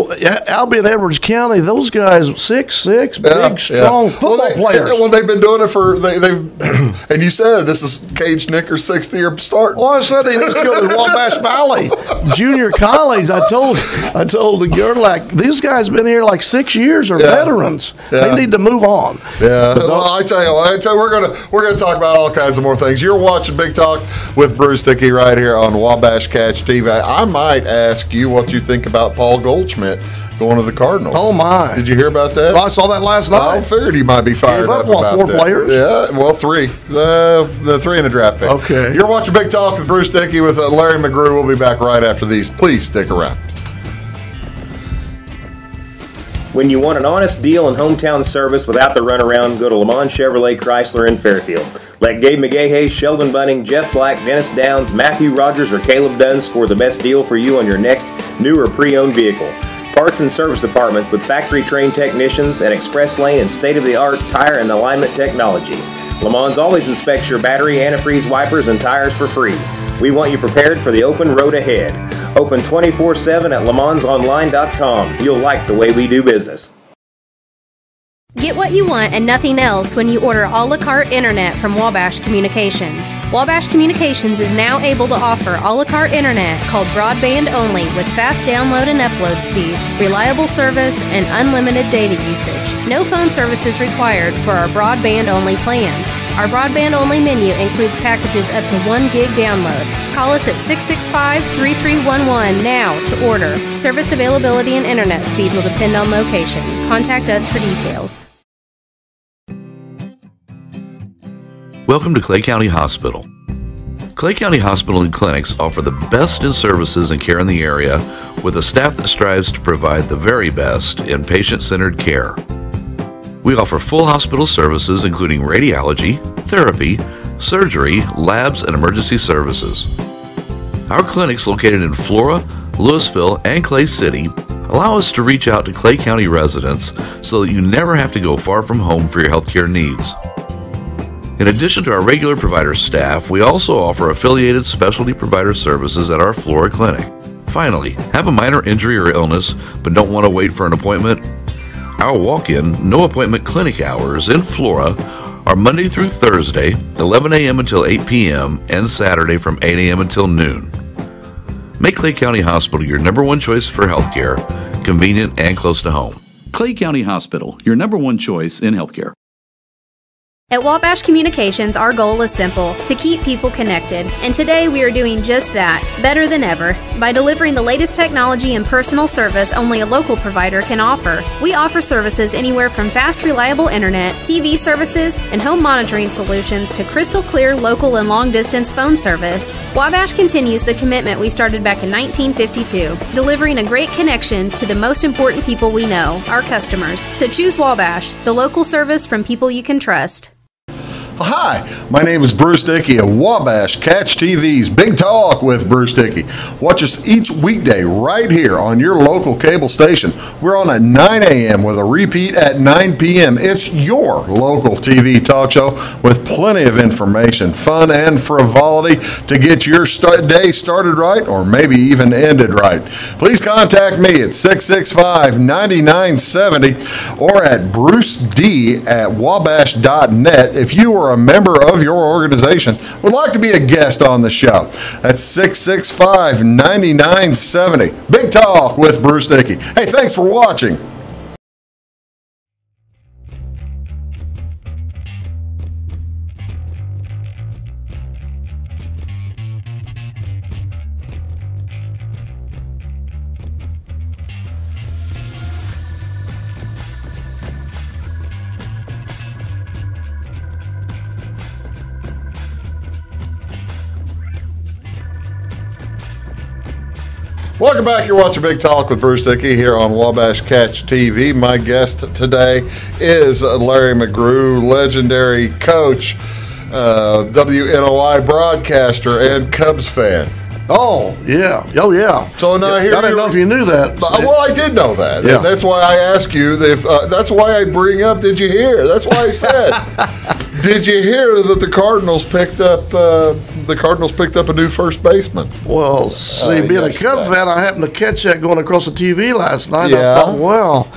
Albion Edwards County. Those guys six six, Yeah, big, strong yeah. football well, they, players. Well, they've been doing it for they, they've, and you said this is Cage Snicker sixth year starting. Well, I said they need to go to Wabash Valley Junior College. I told I told the girl like these guys been here like six years or Yeah. veterans. They need to move on. Yeah, well, I tell you, I tell you, we're gonna we're gonna talk about all kinds of more things. You're watching Big Talk with Bruce Dickey right here on Wabash Catch TV. I might ask you what you think about Paul Goldschmidt going to the Cardinals. Oh my! Did you hear about that? Well, I saw that last night. I figured he might be fired up, up, what, about four that. players? Yeah, well, three. The the three in the draft pick. Okay. You're watching Big Talk with Bruce Dickey with uh, Larry McGrew. We'll be back right after these. Please stick around. When you want an honest deal and hometown service without the runaround, go to Lamont Chevrolet Chrysler in Fairfield. Let Gabe McGahey, Sheldon Bunning, Jeff Black, Dennis Downs, Matthew Rogers, or Caleb Dunn score the best deal for you on your next new or pre-owned vehicle. Parts and service departments with factory-trained technicians and express lane and state-of-the-art tire and alignment technology. Lamont always inspects your battery, antifreeze, wipers, and tires for free. We want you prepared for the open road ahead. Open 24-7 at LeMansOnline.com. You'll like the way we do business. Get what you want and nothing else when you order a la carte internet from Wabash Communications. Wabash Communications is now able to offer a la carte internet called broadband only with fast download and upload speeds, reliable service, and unlimited data usage. No phone service is required for our broadband only plans. Our broadband only menu includes packages up to 1 gig download. Call us at 665 3311 now to order. Service availability and internet speed will depend on location. Contact us for details. Welcome to Clay County Hospital. Clay County Hospital and Clinics offer the best in services and care in the area with a staff that strives to provide the very best in patient centered care. We offer full hospital services including radiology, therapy, surgery, labs, and emergency services. Our clinics located in Flora, Louisville, and Clay City allow us to reach out to Clay County residents so that you never have to go far from home for your healthcare needs. In addition to our regular provider staff, we also offer affiliated specialty provider services at our Flora clinic. Finally, have a minor injury or illness but don't want to wait for an appointment? Our walk in, no appointment clinic hours in Flora are Monday through Thursday, 11 a.m. until 8 p.m., and Saturday from 8 a.m. until noon. Make Clay County Hospital your number one choice for healthcare, convenient and close to home. Clay County Hospital, your number one choice in healthcare. At Wabash Communications, our goal is simple to keep people connected. And today we are doing just that, better than ever, by delivering the latest technology and personal service only a local provider can offer. We offer services anywhere from fast, reliable internet, TV services, and home monitoring solutions to crystal clear local and long distance phone service. Wabash continues the commitment we started back in 1952, delivering a great connection to the most important people we know, our customers. So choose Wabash, the local service from people you can trust. Hi, my name is Bruce Dickey of Wabash Catch TV's Big Talk with Bruce Dickey. Watch us each weekday right here on your local cable station. We're on at 9 a.m. with a repeat at 9 p.m. It's your local TV talk show with plenty of information, fun, and frivolity to get your start day started right or maybe even ended right. Please contact me at 665 9970 or at bruced at wabash.net if you are a member of your organization would like to be a guest on the show. That's 665 9970. Big Talk with Bruce Dickey. Hey, thanks for watching. Welcome back. You're watching Big Talk with Bruce Dickey here on Wabash Catch TV. My guest today is Larry McGrew, legendary coach, uh, WNOI broadcaster, and Cubs fan. Oh yeah, oh yeah. So now here I don't know if you knew that. Uh, Well, I did know that. Yeah. That's why I ask you. If, uh, that's why I bring up. Did you hear? That's why I said. did you hear that the Cardinals picked up? Uh, the Cardinals picked up a new first baseman. Well, see, Uh, being a Cub fan, I happened to catch that going across the TV last night. Yeah. I thought, well,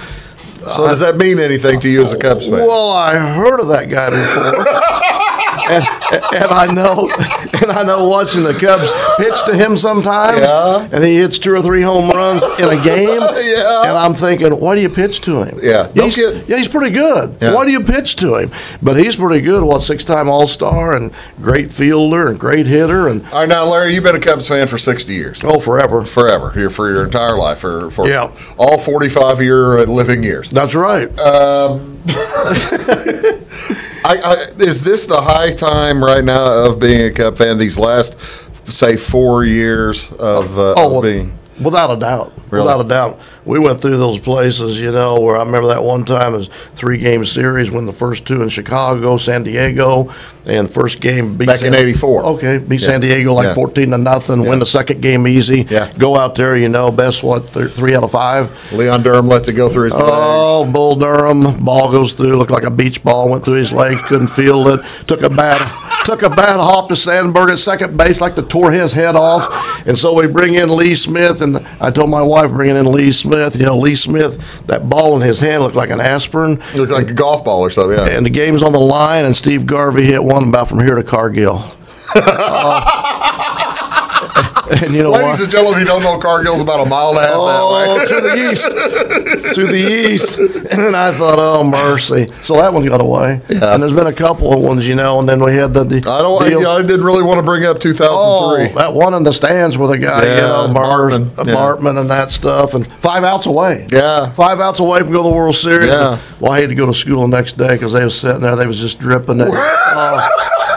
So does that mean anything to you as a Cubs fan? well, I heard of that guy before, and, and I know, and I know watching the Cubs pitch to him sometimes, Yeah. and he hits two or three home runs in a game, Yeah. and I'm thinking, why do you pitch to him? Yeah, no he's, yeah, he's pretty good. Yeah. Why do you pitch to him? But he's pretty good. What six-time All-Star and great fielder and great hitter and All right, now Larry, you've been a Cubs fan for sixty years. oh, forever. Forever, here for your entire life, for, for Yeah. all forty-five year uh, living years. That's right. Um, I, I, is this the high time right now of being a Cub fan? These last, say, four years of, uh, Oh, of well, being. without a doubt. Really? Without a doubt. We went through those places, you know, where I remember that one time was three game series, win the first two in Chicago, San Diego, and first game beat Back in 84. Okay, beat Yeah. San Diego like Yeah. 14 to nothing, Yeah. win the second game easy. Yeah. Go out there, you know, best what, th- three out of five. Leon Durham lets it go through his legs. Oh, Bull Durham, ball goes through, looked like a beach ball, went through his leg, couldn't feel it. Took a bad, took a bad hop to Sandberg at second base, like to tore his head off. And so we bring in Lee Smith, and I told my wife bringing in Lee Smith. You know, Lee Smith, that ball in his hand looked like an aspirin. Looked like a golf ball or something. Yeah. And the game's on the line, and Steve Garvey hit one about from here to Cargill. Uh, and you know Ladies what? and gentlemen, if you don't know, Cargill's about a mile and a half Oh, that way. to the east, to the east. And then I thought, oh mercy. So that one got away. Yeah. And there's been a couple of ones, you know. And then we had the. the I don't. I, deal- I didn't really want to bring up 2003. Oh, that one in the stands with a guy, you Yeah, know, Mars, Bartman, uh, yeah. And that stuff, and five outs away. Yeah. five outs away from going to the World Series. Yeah. Well, I had to go to school the next day because they was sitting there, they was just dripping. It.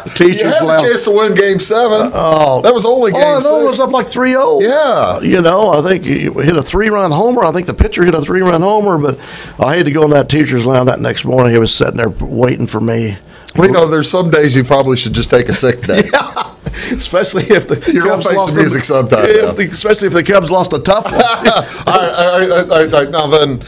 Oh, Teachers you had lounge. a chance to win Game Seven. Oh, that was only oh, Game Oh, no, it was up like 3-0. Yeah. Uh, you know, I think he hit a three-run homer. I think the pitcher hit a three-run homer, but I had to go in that teacher's lounge that next morning. He was sitting there waiting for me. well, you know, there's some days you probably should just take a sick day. yeah. Especially if the You're gonna Cubs face lost the music sometime, if the- especially if the Cubs lost a tough one. all right, all right, all right, all right. Now then,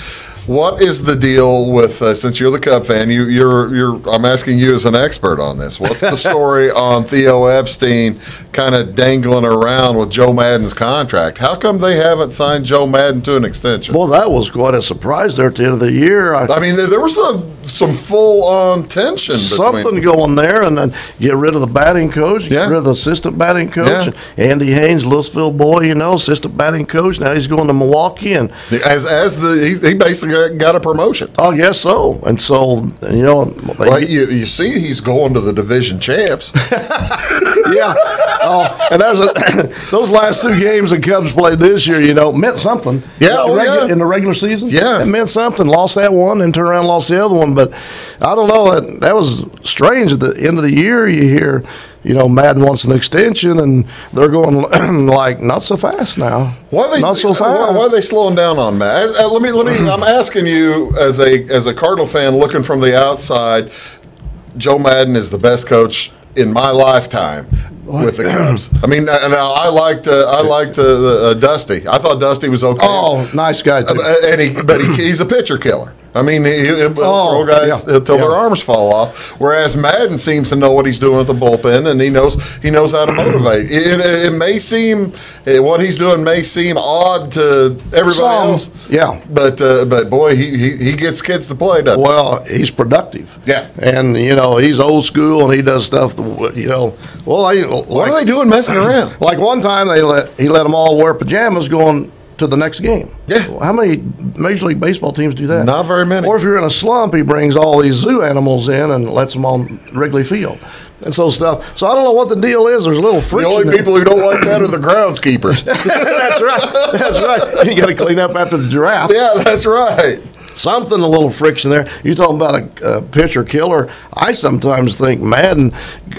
what is the deal with uh, since you're the Cub fan? You, you're, you're. I'm asking you as an expert on this. What's the story on Theo Epstein kind of dangling around with Joe Maddon's contract? How come they haven't signed Joe Madden to an extension? Well, that was quite a surprise there at the end of the year. I, I mean, there, there was some some full on tension. something going there, and then get rid of the batting coach, Yeah. get rid of the assistant batting coach. Yeah. Andy Haines, Louisville boy, you know, assistant batting coach. Now he's going to Milwaukee, and as as the he, he basically got- a promotion. I guess so. And so, you know, Well, you, you see, he's going to the division champs. yeah. Oh, and there's a, those last two games the Cubs played this year, you know, meant something. Yeah, in, oh, the regu- yeah. in the regular season. Yeah. it meant something. Lost that one, and turned around and lost the other one. But I don't know. That that was strange. At the end of the year, you hear, you know, Maddon wants an extension, and they're going like not so fast now. Why are they not so fast? Why, why are they slowing down on Matt? Uh, let me let me. I'm asking you as a as a Cardinal fan looking from the outside. Joe Maddon is the best coach in my lifetime with the Cubs. I mean, now I liked uh, I liked uh, uh, Dusty. I thought Dusty was okay. Oh, nice guy. Too. Uh, and he, but he, he's a pitcher killer. I mean, he, he'll Oh, throw guys yeah, until their arms fall off. Whereas Maddon seems to know what he's doing at the bullpen, and he knows he knows how to motivate. It, it, it may seem what he's doing may seem odd to everybody Some, else. yeah. but uh, but boy, he, he he gets kids to play. Doesn't he? Well, he's productive. Yeah. and you know he's old school, and he does stuff. You know, well, I, What are they doing messing around? Like one time, they let he let them all wear pajamas going to the next game. Yeah. Well, how many Major League Baseball teams do that? Not very many. Or if you're in a slump, he brings all these zoo animals in and lets them on Wrigley Field. And so stuff. So I don't know what the deal is. There's a little The only people who don't like that are the groundskeepers. that's right. That's right. You got to clean up after the giraffe. yeah, that's right. Something a little friction there. You talking about a, a pitcher killer? I sometimes think Maddon,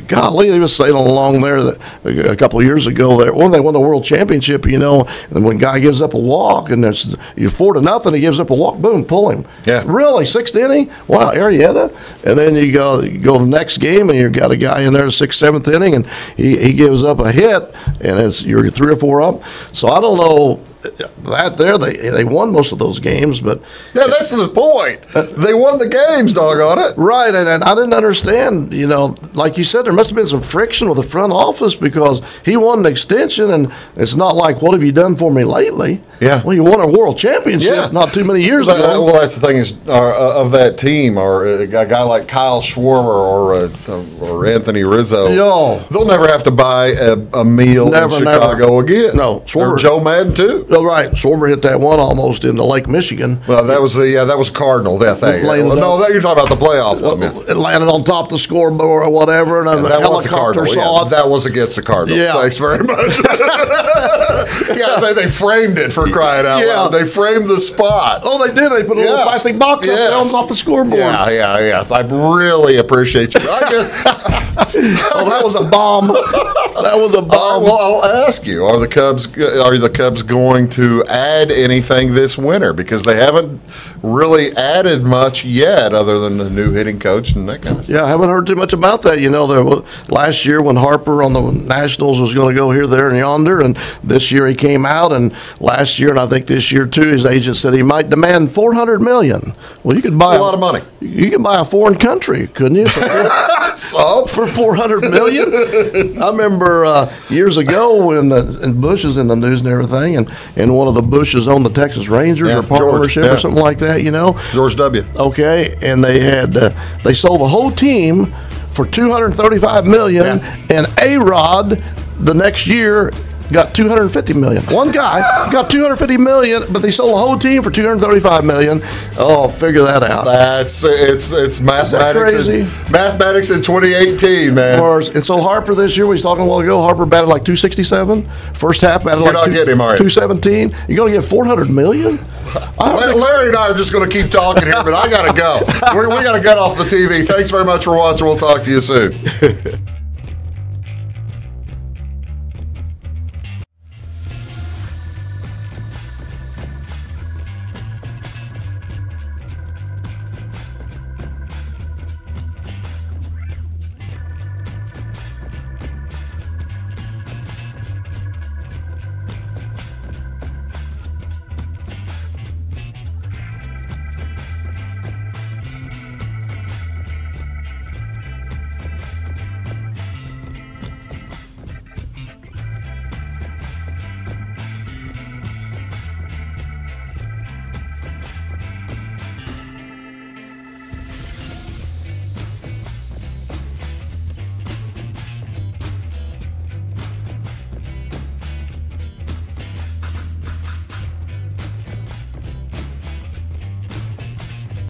golly, they was sailing along there that, a couple of years ago. There, when they won the world championship, you know, and when guy gives up a walk and there's you're four to nothing, he gives up a walk, boom, pull him. Yeah. really sixth inning. Wow, Arrieta, and then you go you go to the next game and you got a guy in there sixth, seventh inning, and he, he gives up a hit, and it's you're three or four up. So I don't know that there they they won most of those games, but Yeah, that's the point. They won the games, doggone it. Right, and, and I didn't understand. You know, like you said, there must have been some friction with the front office because he won an extension, and it's not like, "What have you done for me lately?" Yeah. Well, you won a world championship Yeah. not too many years uh, ago. well, that's the thing is, uh, uh, of that team, or uh, a guy like Kyle Schwarber or uh, or Anthony Rizzo, Yo. they'll never have to buy a, a meal Never, in never. Chicago again. No, or Joe Maddon too. Oh, right. Schwarber hit that one almost into Lake Michigan. Well, that was the yeah, that was Cardinal. That thing. No, that you're talking about the playoff one. It landed on top of the scoreboard or whatever, and a That was the helicopter Cardinal. saw Yeah, it. that was against the Cardinals. Yeah. Thanks very much. yeah, they, they framed it for crying out Yeah. loud. They framed the spot. Oh, they did. They put a little Yeah. plastic box up Yes. there off the scoreboard. Yeah, yeah, yeah. I really appreciate you. Oh, that was a bomb. that was a Uh, bomb. well, I'll ask you: Are the Cubs are the Cubs going to add anything this winter? Because they haven't really added much yet, other than the new hitting coach and that kind of stuff. Yeah, I haven't heard too much about that. You know, there was, last year when Harper on the Nationals was going to go here, there, and yonder, and this year he came out, and last year, and I think this year too, his agent said he might demand four hundred million. Well, you could buy That's a lot of money. You could buy a foreign country, couldn't you? For, So, for four hundred million. I remember uh, years ago when uh, and Bush is in the news and everything, and and one of the Bushes owned the Texas Rangers Yeah, or part George, ownership yeah. or something like that. You know. George W. Okay, and they had uh, they sold the whole team for 235 million, Yeah. and A Rod the next year got 250 million. One guy got 250 million, but they sold the whole team for 235 million. Oh, figure that out. That's it's it's mathematics. crazy? In, mathematics in 2018, man. Or, and so Harper this year, we was talking a while ago. Harper batted like 267. First half batted You're like getting him, are you? 217. You're going to get 400 million? Larry Larry and I are just going to keep talking here, but I got to go. We're, we got to get off the TV. Thanks very much for watching. We'll talk to you soon.